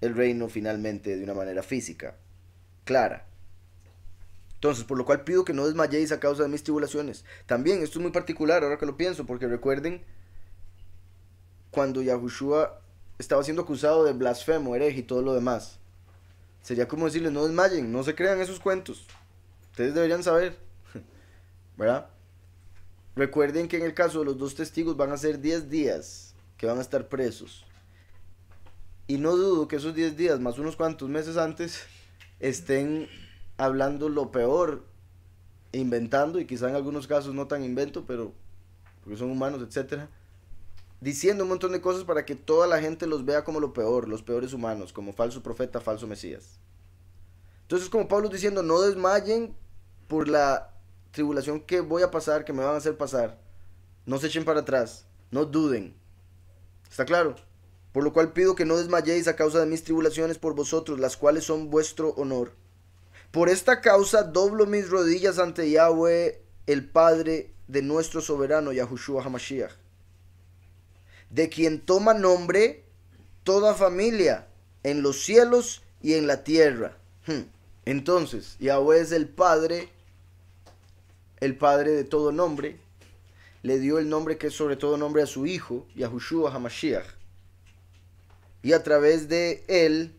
Speaker 1: el reino finalmente de una manera física, clara. Entonces, por lo cual pido que no desmayéis a causa de mis tribulaciones. También, esto es muy particular ahora que lo pienso, porque recuerden cuando Yahushua estaba siendo acusado de blasfemo, hereje y todo lo demás. Sería como decirles, no desmayen, no se crean esos cuentos. Ustedes deberían saber, ¿verdad? Recuerden que en el caso de los dos testigos van a ser 10 días que van a estar presos. Y no dudo que esos 10 días, más unos cuantos meses antes, estén hablando lo peor, inventando, y quizá en algunos casos no tan invento, pero porque son humanos, etcétera, diciendo un montón de cosas para que toda la gente los vea como lo peor, los peores humanos, como falso profeta, falso mesías. Entonces, como Pablo diciendo, no desmayen por la tribulación que voy a pasar, que me van a hacer pasar. No se echen para atrás, no duden. ¿Está claro? Por lo cual pido que no desmayéis a causa de mis tribulaciones por vosotros, las cuales son vuestro honor Por esta causa doblo mis rodillas ante Yahweh, el Padre de nuestro soberano Yahushua HaMashiach, de quien toma nombre toda familia en los cielos y en la tierra. Hmm. Entonces, Yahweh es el Padre, el Padre de todo nombre, le dio el nombre que es sobre todo nombre a su Hijo, Yahushua HaMashiach. Y a través de él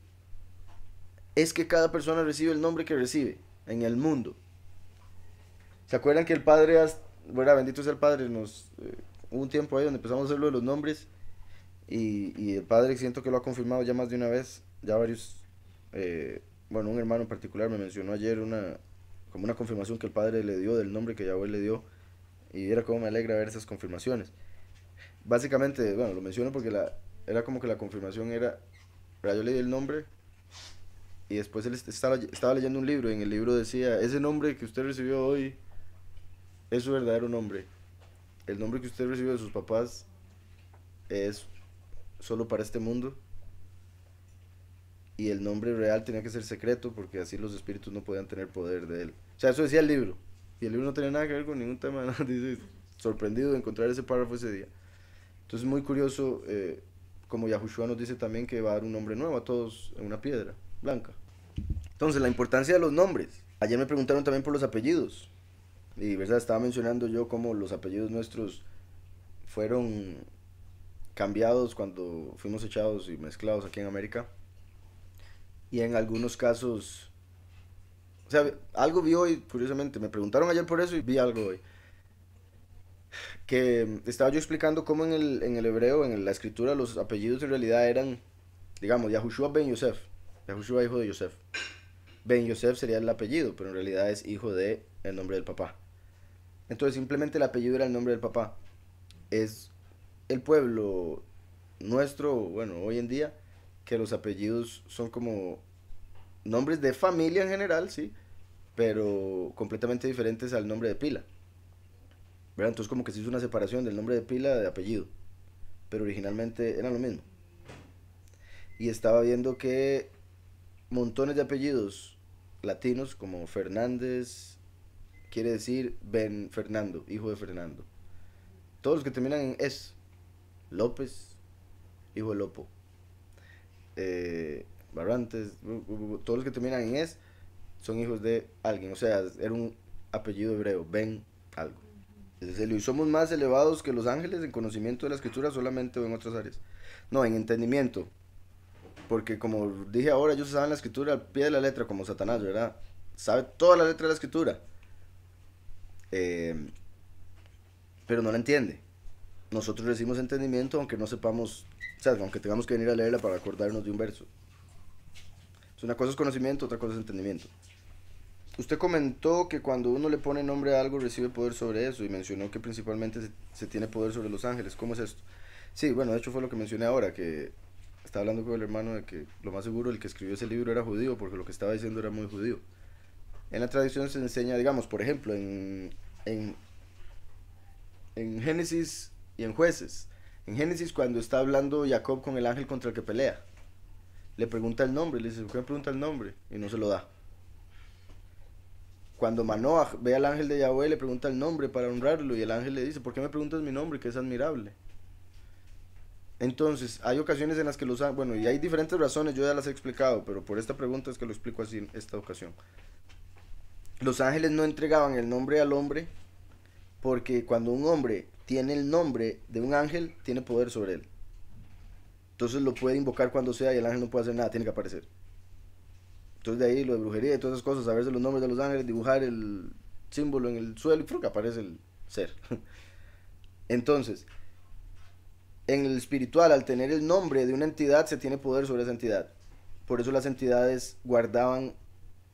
Speaker 1: es que cada persona recibe el nombre que recibe en el mundo. ¿Se acuerdan que el Padre, bueno, bendito sea el Padre, nos, eh, hubo un tiempo ahí donde empezamos a hacerlo de los nombres y, el Padre siento que lo ha confirmado ya más de una vez, ya varios, eh, bueno, un hermano en particular me mencionó ayer una, como una confirmación que el Padre le dio del nombre que Yahweh le dio y era como me alegra ver esas confirmaciones. Básicamente, bueno, lo menciono porque la, era como que la confirmación era, yo le di el nombre y después él estaba, estaba leyendo un libro y en el libro decía, ese nombre que usted recibió hoy es su verdadero nombre. El nombre que usted recibió de sus papás es solo para este mundo. Y el nombre real tenía que ser secreto porque así los espíritus no podían tener poder de él. O sea, eso decía el libro. Y el libro no tenía nada que ver con ningún tema. Dice, sorprendido de encontrar ese párrafo ese día. Entonces, muy curioso, eh, como Yahushua nos dice también que va a dar un nombre nuevo a todos en una piedra blanca. Entonces, la importancia de los nombres. Ayer me preguntaron también por los apellidos. Y, ¿verdad? Estaba mencionando yo cómo los apellidos nuestros fueron cambiados cuando fuimos echados y mezclados aquí en América. Y en algunos casos o sea, algo vi hoy, curiosamente, me preguntaron ayer por eso y vi algo hoy. Que estaba yo explicando cómo en el, en el hebreo, en la escritura, los apellidos en realidad eran, digamos, Yahushua ben Yosef. Yahushua hijo de Yosef. Ben Yosef sería el apellido, pero en realidad es hijo de el nombre del papá. Entonces simplemente el apellido era el nombre del papá. Es el pueblo nuestro, bueno, hoy en día, que los apellidos son como nombres de familia en general, sí, pero completamente diferentes al nombre de pila. Entonces como que se hizo una separación del nombre de pila de apellido, pero originalmente eran lo mismo. Y estaba viendo que montones de apellidos latinos como Fernández, quiere decir Ben Fernando, hijo de Fernando. Todos los que terminan en es, López, hijo de Lopo. Eh, todos los que terminan en es son hijos de alguien, o sea, era un apellido hebreo, Ben algo. Y somos más elevados que los ángeles en conocimiento de la escritura solamente o en otras áreas. No, en entendimiento. Porque como dije ahora, ellos saben la escritura al pie de la letra, como Satanás, ¿verdad? Sabe toda la letra de la escritura. Eh, pero no la entiende. Nosotros recibimos entendimiento aunque no sepamos, o sea, aunque tengamos que venir a leerla para acordarnos de un verso una cosa es conocimiento, otra cosa es entendimiento. Usted comentó que cuando uno le pone nombre a algo recibe poder sobre eso y mencionó que principalmente se, tiene poder sobre los ángeles. ¿Cómo es esto? Sí, bueno, de hecho fue lo que mencioné ahora, que estaba hablando con el hermano de que lo más seguro el que escribió ese libro era judío, porque lo que estaba diciendo era muy judío. En la tradición se enseña, digamos, por ejemplo, en, en, en Génesis y en Jueces. En Génesis cuando está hablando Jacob con el ángel contra el que pelea le pregunta el nombre, le dice, ¿por qué me pregunta el nombre? Y no se lo da. Cuando Manoah ve al ángel de Yahweh, le pregunta el nombre para honrarlo y el ángel le dice, ¿por qué me preguntas mi nombre? Que es admirable. Entonces, hay ocasiones en las que los bueno, y hay diferentes razones, yo ya las he explicado, pero por esta pregunta es que lo explico así en esta ocasión. Los ángeles no entregaban el nombre al hombre porque cuando un hombre tiene el nombre de un ángel, tiene poder sobre él. Entonces lo puede invocar cuando sea y el ángel no puede hacer nada, tiene que aparecer. Entonces de ahí lo de brujería y todas esas cosas, saberse los nombres de los ángeles, dibujar el símbolo en el suelo y que aparece el ser. Entonces, en el espiritual, al tener el nombre de una entidad, se tiene poder sobre esa entidad. Por eso las entidades guardaban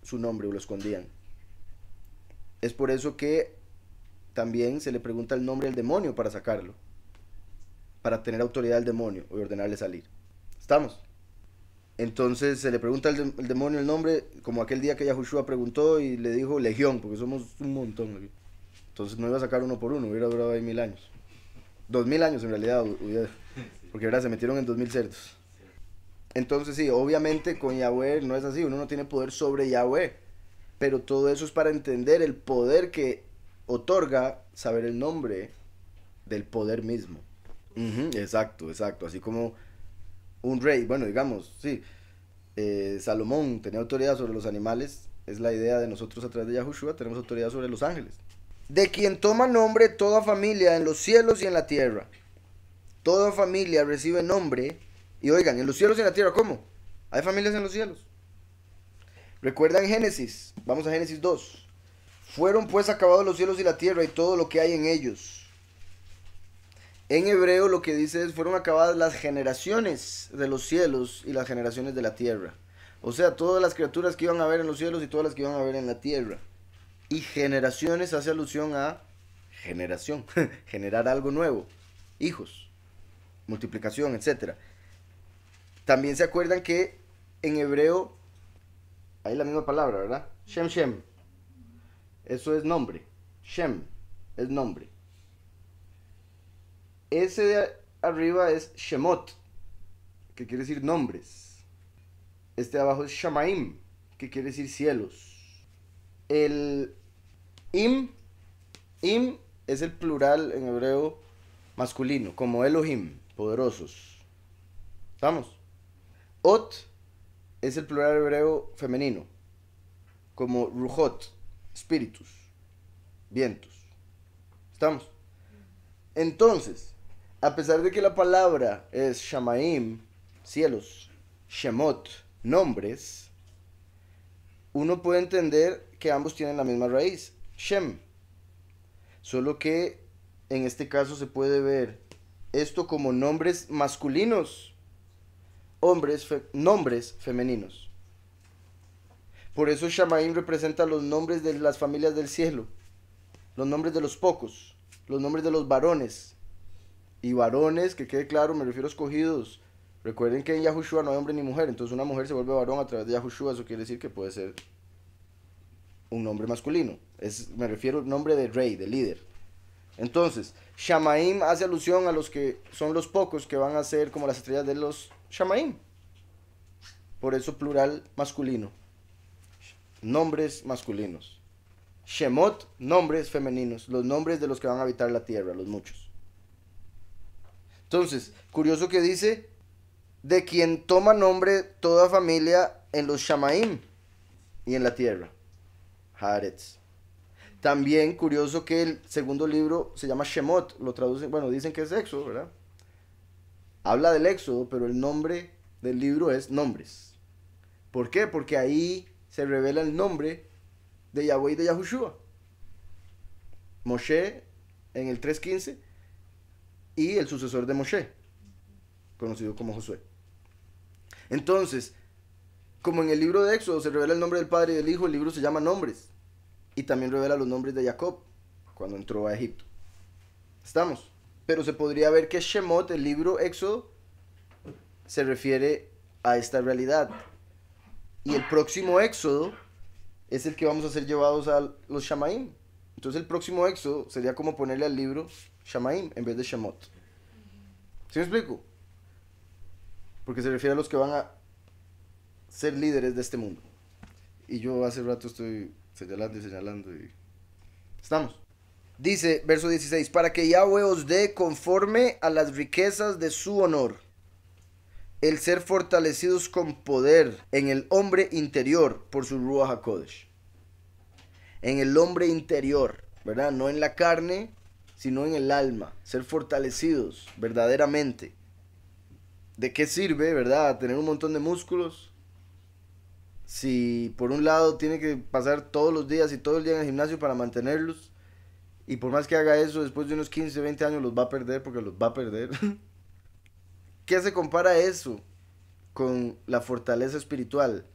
Speaker 1: su nombre o lo escondían. Es por eso que también se le pregunta el nombre al demonio para sacarlo para tener autoridad al demonio y ordenarle salir. ¿Estamos? Entonces se le pregunta al, demonio el nombre, como aquel día que Yahushua preguntó y le dijo Legión, porque somos un montón. Entonces no iba a sacar uno por uno, hubiera durado ahí mil años. Dos mil años en realidad, porque ahora se metieron en dos mil cerdos. Entonces sí, obviamente con Yahweh no es así, uno no tiene poder sobre Yahweh, Pero todo eso es para entender el poder que otorga saber el nombre del poder mismo. exacto, exacto. Así como un rey, bueno, digamos, sí, eh, Salomón tenía autoridad sobre los animales, es la idea de nosotros a través de Yahushua, tenemos autoridad sobre los ángeles. De quien toma nombre toda familia en los cielos y en la tierra. Toda familia recibe nombre. Y oigan, en los cielos y en la tierra, ¿cómo? Hay familias en los cielos. Recuerdan Génesis, vamos a Génesis 2. Fueron pues acabados los cielos y la tierra y todo lo que hay en ellos. En hebreo lo que dice es, fueron acabadas las generaciones de los cielos y las generaciones de la tierra. O sea, todas las criaturas que iban a ver en los cielos y todas las que iban a ver en la tierra. Y generaciones hace alusión a generación, generar algo nuevo, hijos, multiplicación, etc. También se acuerdan que en hebreo hay la misma palabra, ¿verdad? Shem Shem. Eso es nombre. Shem es nombre. Ese de arriba es Shemot, que quiere decir nombres. Este de abajo es Shamaim, que quiere decir cielos. El Im, Im es el plural en hebreo masculino, como Elohim, poderosos. ¿Estamos? Ot es el plural hebreo femenino, como Ruhot, espíritus, vientos. ¿Estamos? Entonces, a pesar de que la palabra es Shamaim, cielos, Shemot, nombres, uno puede entender que ambos tienen la misma raíz, Shem. Solo que en este caso se puede ver esto como nombres masculinos hombres, nombres femeninos. Por eso Shamaim representa los nombres de las familias del cielo, los nombres de los pocos, los nombres de los varones. Y varones, que quede claro, me refiero a escogidos. Recuerden que en Yahushua no hay hombre ni mujer, entonces una mujer se vuelve varón a través de Yahushua, eso quiere decir que puede ser un nombre masculino. Es, me refiero al nombre de rey, de líder. Entonces, Shamaim hace alusión a los que son los pocos que van a ser como las estrellas de los Shamaim. Por eso plural masculino. Nombres masculinos. Shemot, nombres femeninos. Los nombres de los que van a habitar la tierra, los muchos. Entonces, curioso que dice, de quien toma nombre toda familia en los Shamaim y en la tierra. Haaretz. También curioso que el segundo libro se llama Shemot, lo traducen, bueno, dicen que es sexo, ¿verdad? habla del éxodo, pero el nombre del libro es nombres. ¿Por qué? Porque ahí se revela el nombre de Yahweh y de Yahushua. Moshe en el 3.15 y el sucesor de Moshe, conocido como Josué. Entonces, como en el libro de Éxodo se revela el nombre del Padre y del Hijo, el libro se llama Nombres. Y también revela los nombres de Jacob cuando entró a Egipto. ¿Estamos? pero se podría ver que Shemot, el libro Éxodo, se refiere a esta realidad. Y el próximo Éxodo es el que vamos a ser llevados a los Shamaim. Entonces el próximo Éxodo sería como ponerle al libro Shamaim en vez de Shemot. ¿Sí me explico? Porque se refiere a los que van a ser líderes de este mundo. Y yo hace rato estoy señalando y señalando y... Estamos. Dice, verso 16, para que Yahweh os dé conforme a las riquezas de su honor, el ser fortalecidos con poder en el hombre interior por su Ruach HaKodesh. En el hombre interior, ¿verdad? No en la carne, sino en el alma. Ser fortalecidos verdaderamente. ¿De qué sirve, verdad? Tener un montón de músculos. Si por un lado tiene que pasar todos los días y todo el día en el gimnasio para mantenerlos y por más que haga eso, después de unos 15, 20 años los va a perder porque los va a perder. ¿Qué se compara eso con la fortaleza espiritual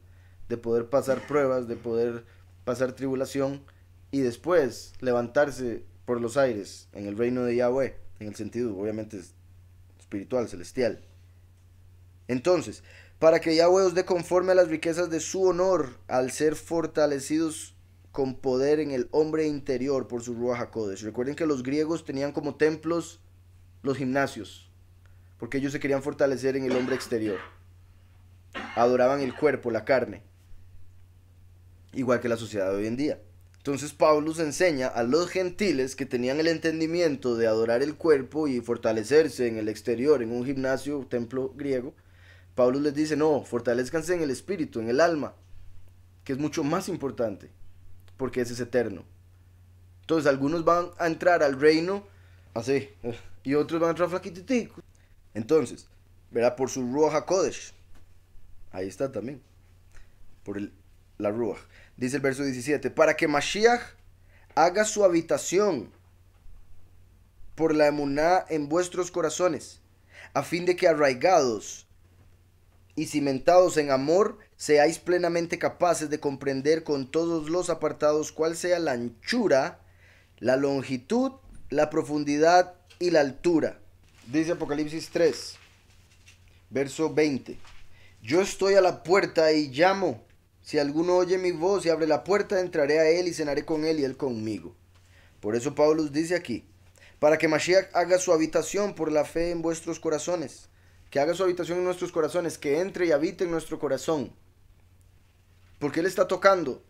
Speaker 1: de poder pasar pruebas, de poder pasar tribulación y después levantarse por los aires en el reino de Yahweh, en el sentido obviamente espiritual, celestial? Entonces, para que Yahweh os dé conforme a las riquezas de su honor al ser fortalecidos con poder en el hombre interior por su Ruach HaKodesh. Recuerden que los griegos tenían como templos los gimnasios, porque ellos se querían fortalecer en el hombre exterior. Adoraban el cuerpo, la carne. igual que la sociedad de hoy en día. Entonces Pablo enseña a los gentiles que tenían el entendimiento de adorar el cuerpo y fortalecerse en el exterior, en un gimnasio, templo griego. Pablo les dice, no, fortalezcanse en el espíritu, en el alma, que es mucho más importante, porque ese es eterno. Entonces algunos van a entrar al reino así, y otros van a entrar flaquititicos. Entonces, verá por su Ruach Kodesh. Ahí está también. Por el, la Ruach. Dice el verso 17, para que Mashiach haga su habitación por la emuná en vuestros corazones, a fin de que arraigados y cimentados en amor, seáis plenamente capaces de comprender con todos los apartados cuál sea la anchura, la longitud, la profundidad y la altura. Dice Apocalipsis 3, verso 20. Yo estoy a la puerta y llamo. Si alguno oye mi voz y abre la puerta, entraré a él y cenaré con él y él conmigo. Por eso Pablo dice aquí, para que Mashiach haga su habitación por la fe en vuestros corazones, que haga su habitación en nuestros corazones, que entre y habite en nuestro corazón. Porque Él está tocando.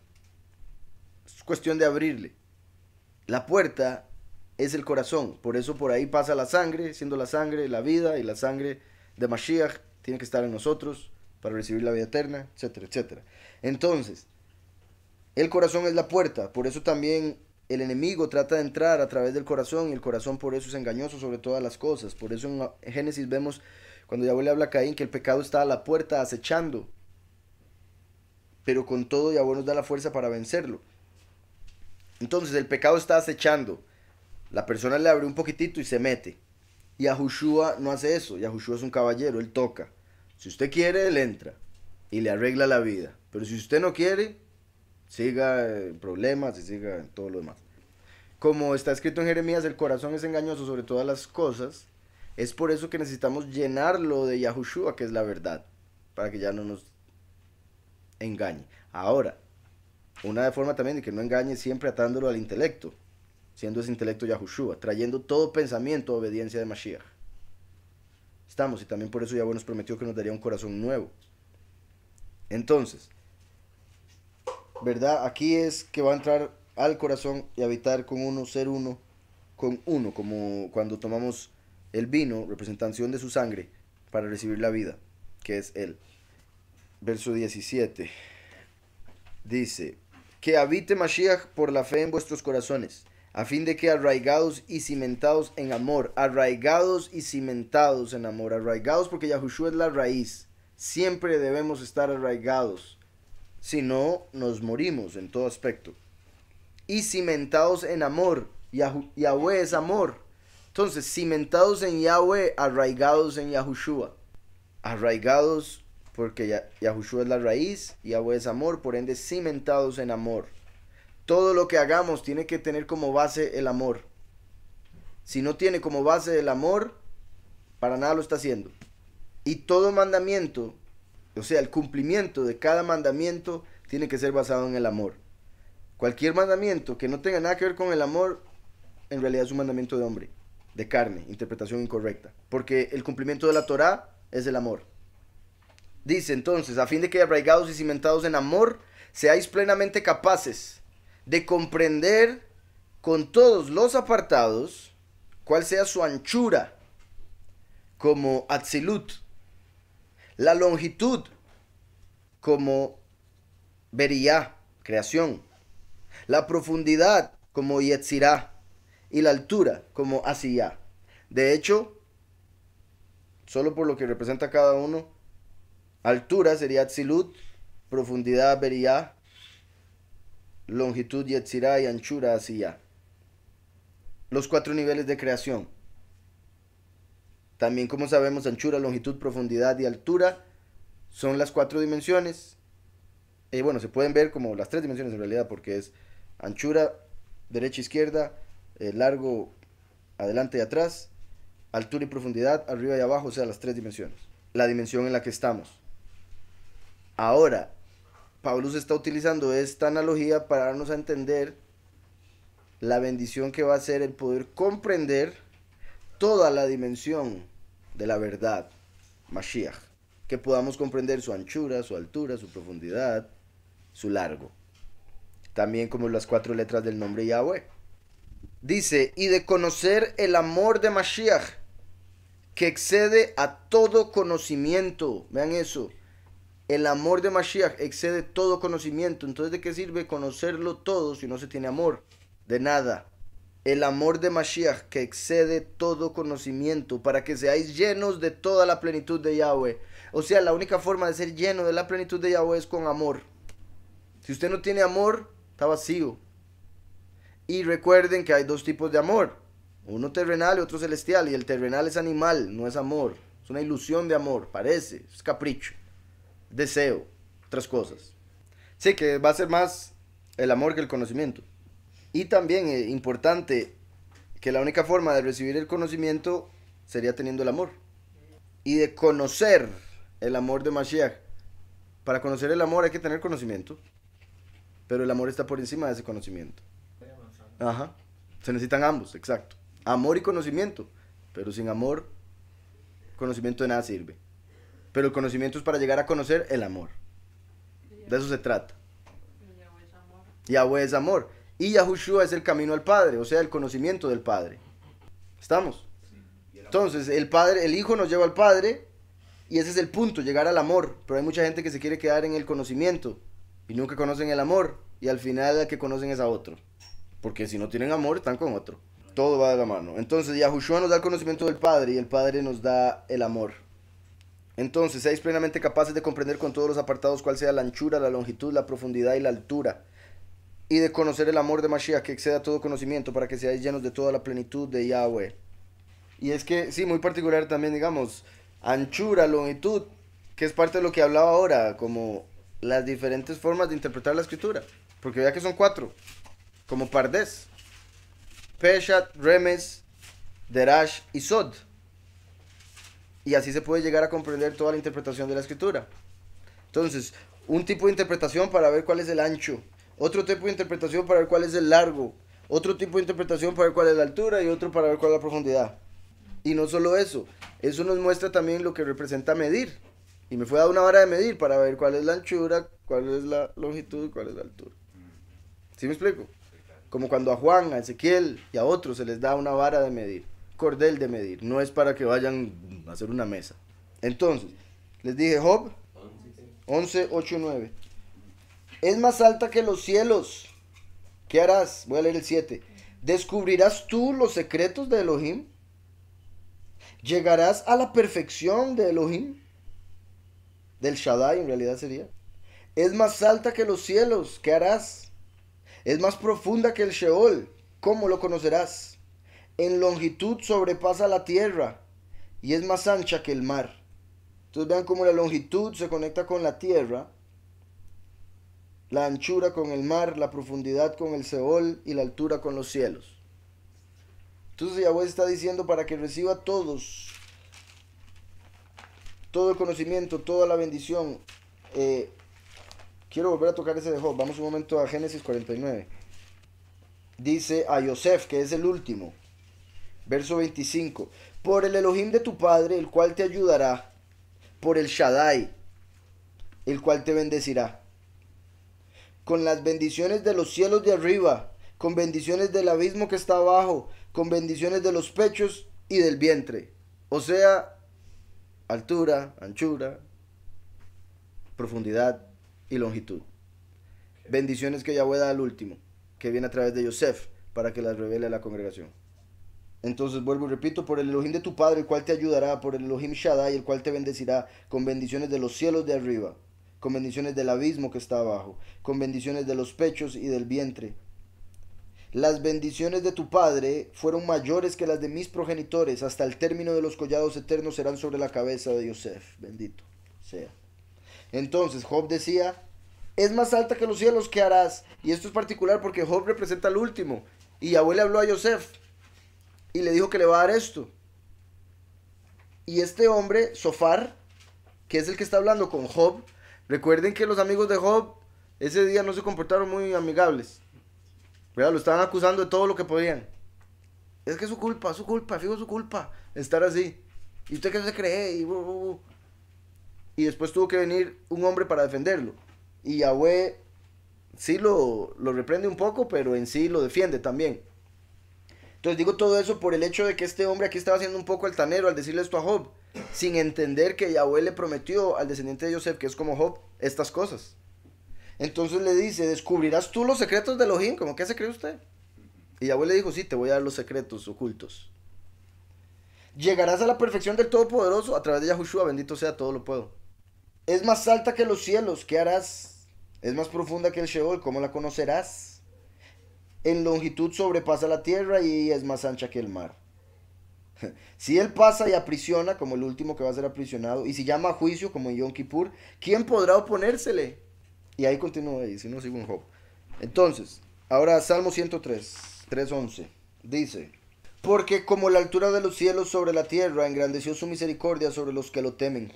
Speaker 1: Es cuestión de abrirle. La puerta es el corazón, por eso por ahí pasa la sangre, siendo la sangre la vida y la sangre de Mashiach tiene que estar en nosotros para recibir la vida eterna, etcétera, etcétera. Entonces, el corazón es la puerta, por eso también el enemigo trata de entrar a través del corazón y el corazón por eso es engañoso sobre todas las cosas. Por eso en Génesis vemos cuando Yahweh le habla a Caín que el pecado está a la puerta acechando. Pero con todo Yahweh nos da la fuerza para vencerlo. Entonces el pecado está acechando. La persona le abre un poquitito y se mete. Y Yahushua no hace eso. Yahushua es un caballero, él toca. Si usted quiere, él entra y le arregla la vida. Pero si usted no quiere, siga en problemas y siga todo lo demás. Como está escrito en Jeremías, el corazón es engañoso sobre todas las cosas. Es por eso que necesitamos llenarlo de Yahushua, que es la verdad, para que ya no nos engañe. Ahora, una forma también de que no engañe siempre atándolo al intelecto, siendo ese intelecto Yahushua, trayendo todo pensamiento a obediencia de Mashiach. Estamos, y también por eso Yahweh nos prometió que nos daría un corazón nuevo. Entonces, ¿verdad? Aquí es que va a entrar al corazón y habitar con uno, ser uno, con uno, como cuando tomamos el vino, representación de su sangre, para recibir la vida, que es Él. Verso 17. Dice, que habite Mashiach por la fe en vuestros corazones, a fin de que arraigados y cimentados en amor, arraigados y cimentados en amor, arraigados porque Yahushua es la raíz, siempre debemos estar arraigados, si no nos morimos en todo aspecto. Y cimentados en amor, Yahweh es amor. Entonces, cimentados en Yahweh, arraigados en Yahushua. Arraigados porque Yahushua es la raíz, Yahweh es amor, por ende cimentados en amor. Todo lo que hagamos tiene que tener como base el amor. Si no tiene como base el amor, para nada lo está haciendo. Y todo mandamiento, o sea, el cumplimiento de cada mandamiento tiene que ser basado en el amor. Cualquier mandamiento que no tenga nada que ver con el amor, en realidad es un mandamiento de hombre, de carne, interpretación incorrecta. Porque el cumplimiento de la Torah es el amor. Dice entonces, a fin de que arraigados y cimentados en amor, seáis plenamente capaces de comprender con todos los apartados cuál sea su anchura como Atzilut, la longitud como Beria, creación, la profundidad como Yetzirah y la altura como Asiyah. De hecho, solo por lo que representa cada uno, altura sería Atzilut, profundidad Beria longitud Yetzirah y anchura hacia Los cuatro niveles de creación. También como sabemos anchura, longitud, profundidad y altura son las cuatro dimensiones. Y bueno, se pueden ver como las tres dimensiones en realidad porque es anchura, derecha, izquierda, eh, largo, adelante y atrás, altura y profundidad, arriba y abajo, o sea, las tres dimensiones. La dimensión en la que estamos. Ahora, Pablo está utilizando esta analogía para darnos a entender la bendición que va a ser el poder comprender toda la dimensión de la verdad, Mashiach, que podamos comprender su anchura, su altura, su profundidad, su largo. también como las cuatro letras del nombre Yahweh. Dice, y de conocer el amor de Mashiach, que excede a todo conocimiento. Vean eso. El amor de Mashiach excede todo conocimiento. Entonces, ¿de qué sirve conocerlo todo si no se tiene amor? De nada. El amor de Mashiach que excede todo conocimiento para que seáis llenos de toda la plenitud de Yahweh. O sea, la única forma de ser lleno de la plenitud de Yahweh es con amor. Si usted no tiene amor, está vacío. Y recuerden que hay dos tipos de amor. Uno terrenal y otro celestial. Y el terrenal es animal, no es amor. Es una ilusión de amor, parece. Es capricho, deseo, otras cosas. Sí, que va a ser más el amor que el conocimiento. Y también es importante que la única forma de recibir el conocimiento sería teniendo el amor. Y de conocer el amor de Mashiach. Para conocer el amor hay que tener conocimiento. Pero el amor está por encima de ese conocimiento. Ajá. Se necesitan ambos, exacto. Amor y conocimiento. Pero sin amor, conocimiento de nada sirve. Pero el conocimiento es para llegar a conocer el amor. De eso se trata. Yahweh es amor. Y Yahushua es el camino al Padre, o sea, el conocimiento del Padre. ¿Estamos? Entonces, el Padre, el Hijo nos lleva al Padre y ese es el punto, llegar al amor. Pero hay mucha gente que se quiere quedar en el conocimiento y nunca conocen el amor y al final el que conocen es a otro. Porque si no tienen amor, están con otro. Todo va de la mano. Entonces, Yahushua nos da el conocimiento del Padre y el Padre nos da el amor. Entonces, seáis plenamente capaces de comprender con todos los apartados cuál sea la anchura, la longitud, la profundidad y la altura. Y de conocer el amor de Mashiach que exceda todo conocimiento para que seáis llenos de toda la plenitud de Yahweh. Y es que, sí, muy particular también, digamos, anchura, longitud, que es parte de lo que hablaba ahora, como las diferentes formas de interpretar la escritura. Porque vea que son cuatro como Pardes, Peshat, Remes, Derash y Sod. Y así se puede llegar a comprender toda la interpretación de la escritura. Entonces, un tipo de interpretación para ver cuál es el ancho, otro tipo de interpretación para ver cuál es el largo, otro tipo de interpretación para ver cuál es la altura y otro para ver cuál es la profundidad. Y no solo eso, eso nos muestra también lo que representa medir. Y me fue a dar una vara de medir para ver cuál es la anchura, cuál es la longitud cuál es la altura. ¿Sí me explico? Como cuando a Juan, a Ezequiel y a otros se les da una vara de medir, cordel de medir. No es para que vayan a hacer una mesa. Entonces, les dije Job 11, 8, 9. Es más alta que los cielos. ¿Qué harás? Voy a leer el 7. ¿Descubrirás tú los secretos de Elohim? ¿Llegarás a la perfección de Elohim? Del Shaddai en realidad sería. Es más alta que los cielos. ¿Qué harás? Es más profunda que el Sheol. ¿Cómo lo conocerás? En longitud sobrepasa la tierra y es más ancha que el mar. Entonces vean cómo la longitud se conecta con la tierra, la anchura con el mar, la profundidad con el Seol y la altura con los cielos. Entonces Yahweh está diciendo para que reciba todos, todo el conocimiento, toda la bendición, eh, Quiero volver a tocar ese de Job. Vamos un momento a Génesis 49. Dice a Yosef, que es el último. Verso 25. Por el Elohim de tu padre, el cual te ayudará. Por el Shaddai, el cual te bendecirá. Con las bendiciones de los cielos de arriba, con bendiciones del abismo que está abajo, con bendiciones de los pechos y del vientre. O sea, altura, anchura, profundidad, y longitud. Bendiciones que Yahweh da al último, que viene a través de Yosef, para que las revele a la congregación. Entonces vuelvo y repito, por el Elohim de tu Padre, el cual te ayudará, por el Elohim Shaddai, el cual te bendecirá, con bendiciones de los cielos de arriba, con bendiciones del abismo que está abajo, con bendiciones de los pechos y del vientre. Las bendiciones de tu Padre fueron mayores que las de mis progenitores, hasta el término de los collados eternos serán sobre la cabeza de Yosef. Bendito sea. Entonces Job decía, es más alta que los cielos que harás. Y esto es particular porque Job representa al último. Y Yahweh habló a Yosef y le dijo que le va a dar esto. Y este hombre, Sofar, que es el que está hablando con Job, recuerden que los amigos de Job ese día no se comportaron muy amigables. Lo estaban acusando de todo lo que podían. Es que es su culpa, su culpa, fijo su culpa, estar así. ¿Y usted qué se cree? Y, y después tuvo que venir un hombre para defenderlo. Y Yahweh sí lo, lo reprende un poco, pero en sí lo defiende también. Entonces digo todo eso por el hecho de que este hombre aquí estaba haciendo un poco altanero al decirle esto a Job, sin entender que Yahweh le prometió al descendiente de Joseph, que es como Job, estas cosas. Entonces le dice, descubrirás tú los secretos de Elohim, ¿cómo que se cree usted? Y Yahweh le dijo, sí, te voy a dar los secretos ocultos. Llegarás a la perfección del Todopoderoso a través de Yahushua, bendito sea, todo lo puedo. Es más alta que los cielos, ¿qué harás? Es más profunda que el Sheol, ¿cómo la conocerás? En longitud sobrepasa la tierra y es más ancha que el mar. Si él pasa y aprisiona, como el último que va a ser aprisionado, y si llama a juicio, como en Yom Kippur, ¿quién podrá oponérsele? Y ahí continúa, y si no sigo en Job. Entonces, ahora Salmo 103, 3.11, dice, Porque como la altura de los cielos sobre la tierra, engrandeció su misericordia sobre los que lo temen.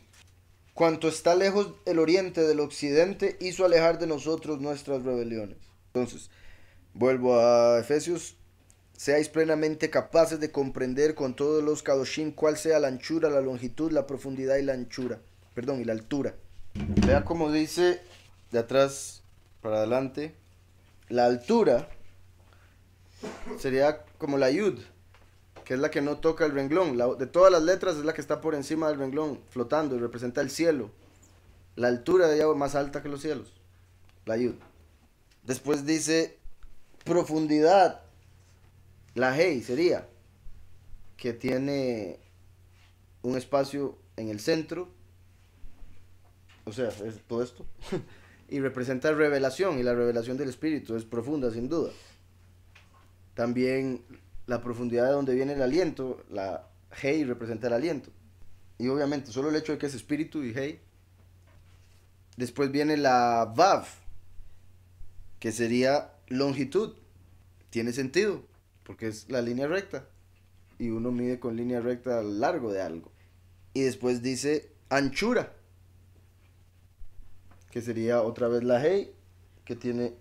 Speaker 1: Cuanto está lejos el oriente del occidente, hizo alejar de nosotros nuestras rebeliones. Entonces, Vuelvo a Efesios. Seáis plenamente capaces de comprender con todos los kadoshim cuál sea la anchura, la longitud, la profundidad y la anchura. Perdón, y la altura. Vea cómo dice de atrás para adelante. La altura sería como la yud, que es la que no toca el renglón. de todas las letras es la que está por encima del renglón, flotando y representa el cielo. La altura de ella más alta que los cielos. La yud. Después dice profundidad. La Hey sería que tiene un espacio en el centro, o sea, es todo esto, y representa revelación, y la revelación del Espíritu es profunda, sin duda. También la profundidad de donde viene el aliento, la Hey representa el aliento. Y obviamente, solo el hecho de que es espíritu y Hey. Después viene la Vav, que sería longitud. Tiene sentido, porque es la línea recta. Y uno mide con línea recta largo de algo. Y después dice anchura, que sería otra vez la Hey, que tiene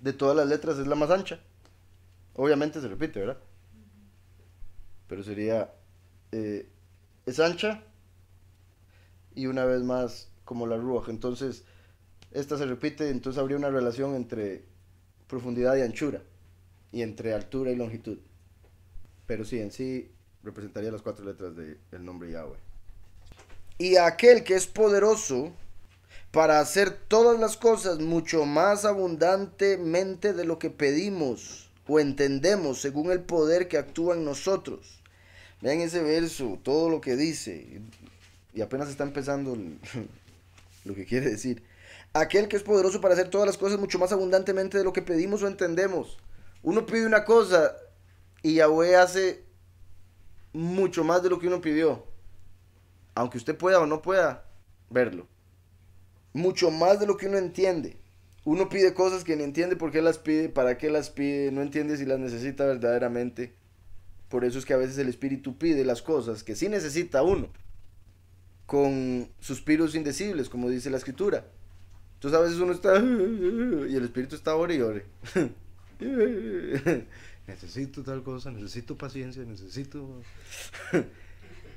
Speaker 1: de todas las letras es la más ancha. Obviamente se repite, ¿verdad? Pero sería eh, es ancha y una vez más como la Ruach. Entonces, esta se repite, entonces habría una relación entre profundidad y anchura, y entre altura y longitud. Pero sí, en sí representaría las cuatro letras del nombre Yahweh. Y aquel que es poderoso para hacer todas las cosas mucho más abundantemente de lo que pedimos o entendemos según el poder que actúa en nosotros. Vean ese verso, todo lo que dice. Y apenas está empezando lo que quiere decir aquel que es poderoso para hacer todas las cosas mucho más abundantemente de lo que pedimos o entendemos. Uno pide una cosa y Yahweh hace mucho más de lo que uno pidió. Aunque usted pueda o no pueda verlo. Mucho más de lo que uno entiende. Uno pide cosas que no entiende por qué las pide, para qué las pide, no entiende si las necesita verdaderamente. Por eso es que a veces el espíritu pide las cosas que sí necesita uno. Con suspiros indecibles, como dice la escritura. Entonces a veces uno está y el espíritu está ore y ore. necesito tal cosa, necesito paciencia, necesito...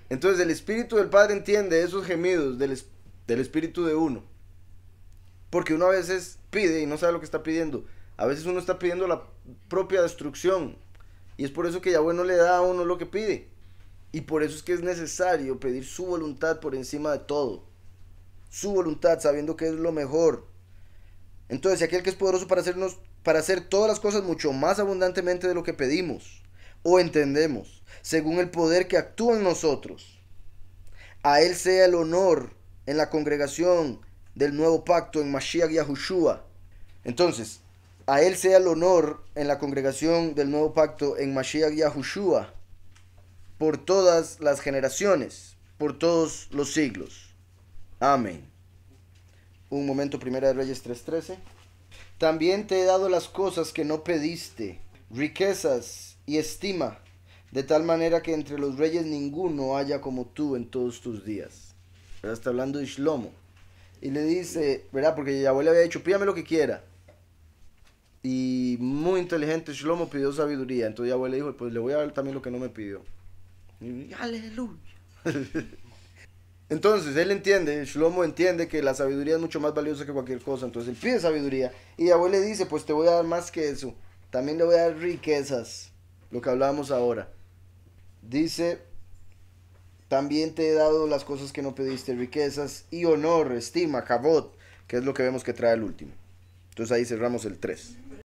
Speaker 1: Entonces el espíritu del Padre entiende esos gemidos del, del espíritu de uno. Porque uno a veces pide y no sabe lo que está pidiendo. A veces uno está pidiendo la propia destrucción. Y es por eso que Yahweh no le da a uno lo que pide. Y por eso es que es necesario pedir su voluntad por encima de todo su voluntad, sabiendo que es lo mejor. Entonces, aquel que es poderoso para hacernos para hacer todas las cosas mucho más abundantemente de lo que pedimos o entendemos, según el poder que actúa en nosotros. A él sea el honor en la congregación del nuevo pacto en Mashiach Yahushua. Entonces, a él sea el honor en la congregación del nuevo pacto en Mashiach Yahushua por todas las generaciones, por todos los siglos. Amén. Un momento, Primera de Reyes 3:13. También te he dado las cosas que no pediste, riquezas y estima, de tal manera que entre los reyes ninguno haya como tú en todos tus días. Está hablando de Shlomo. Y le dice, ¿verdad? Porque Yahweh le había dicho, pídame lo que quiera. Y muy inteligente Shlomo pidió sabiduría. Entonces Yahweh le dijo, pues le voy a dar también lo que no me pidió. aleluya. Entonces, él entiende, Shlomo entiende que la sabiduría es mucho más valiosa que cualquier cosa. Entonces, él pide sabiduría. Y Yahweh le dice, pues te voy a dar más que eso. También le voy a dar riquezas. Lo que hablábamos ahora. Dice, también te he dado las cosas que no pediste, riquezas y honor, estima, cabot, que es lo que vemos que trae el último. Entonces ahí cerramos el 3.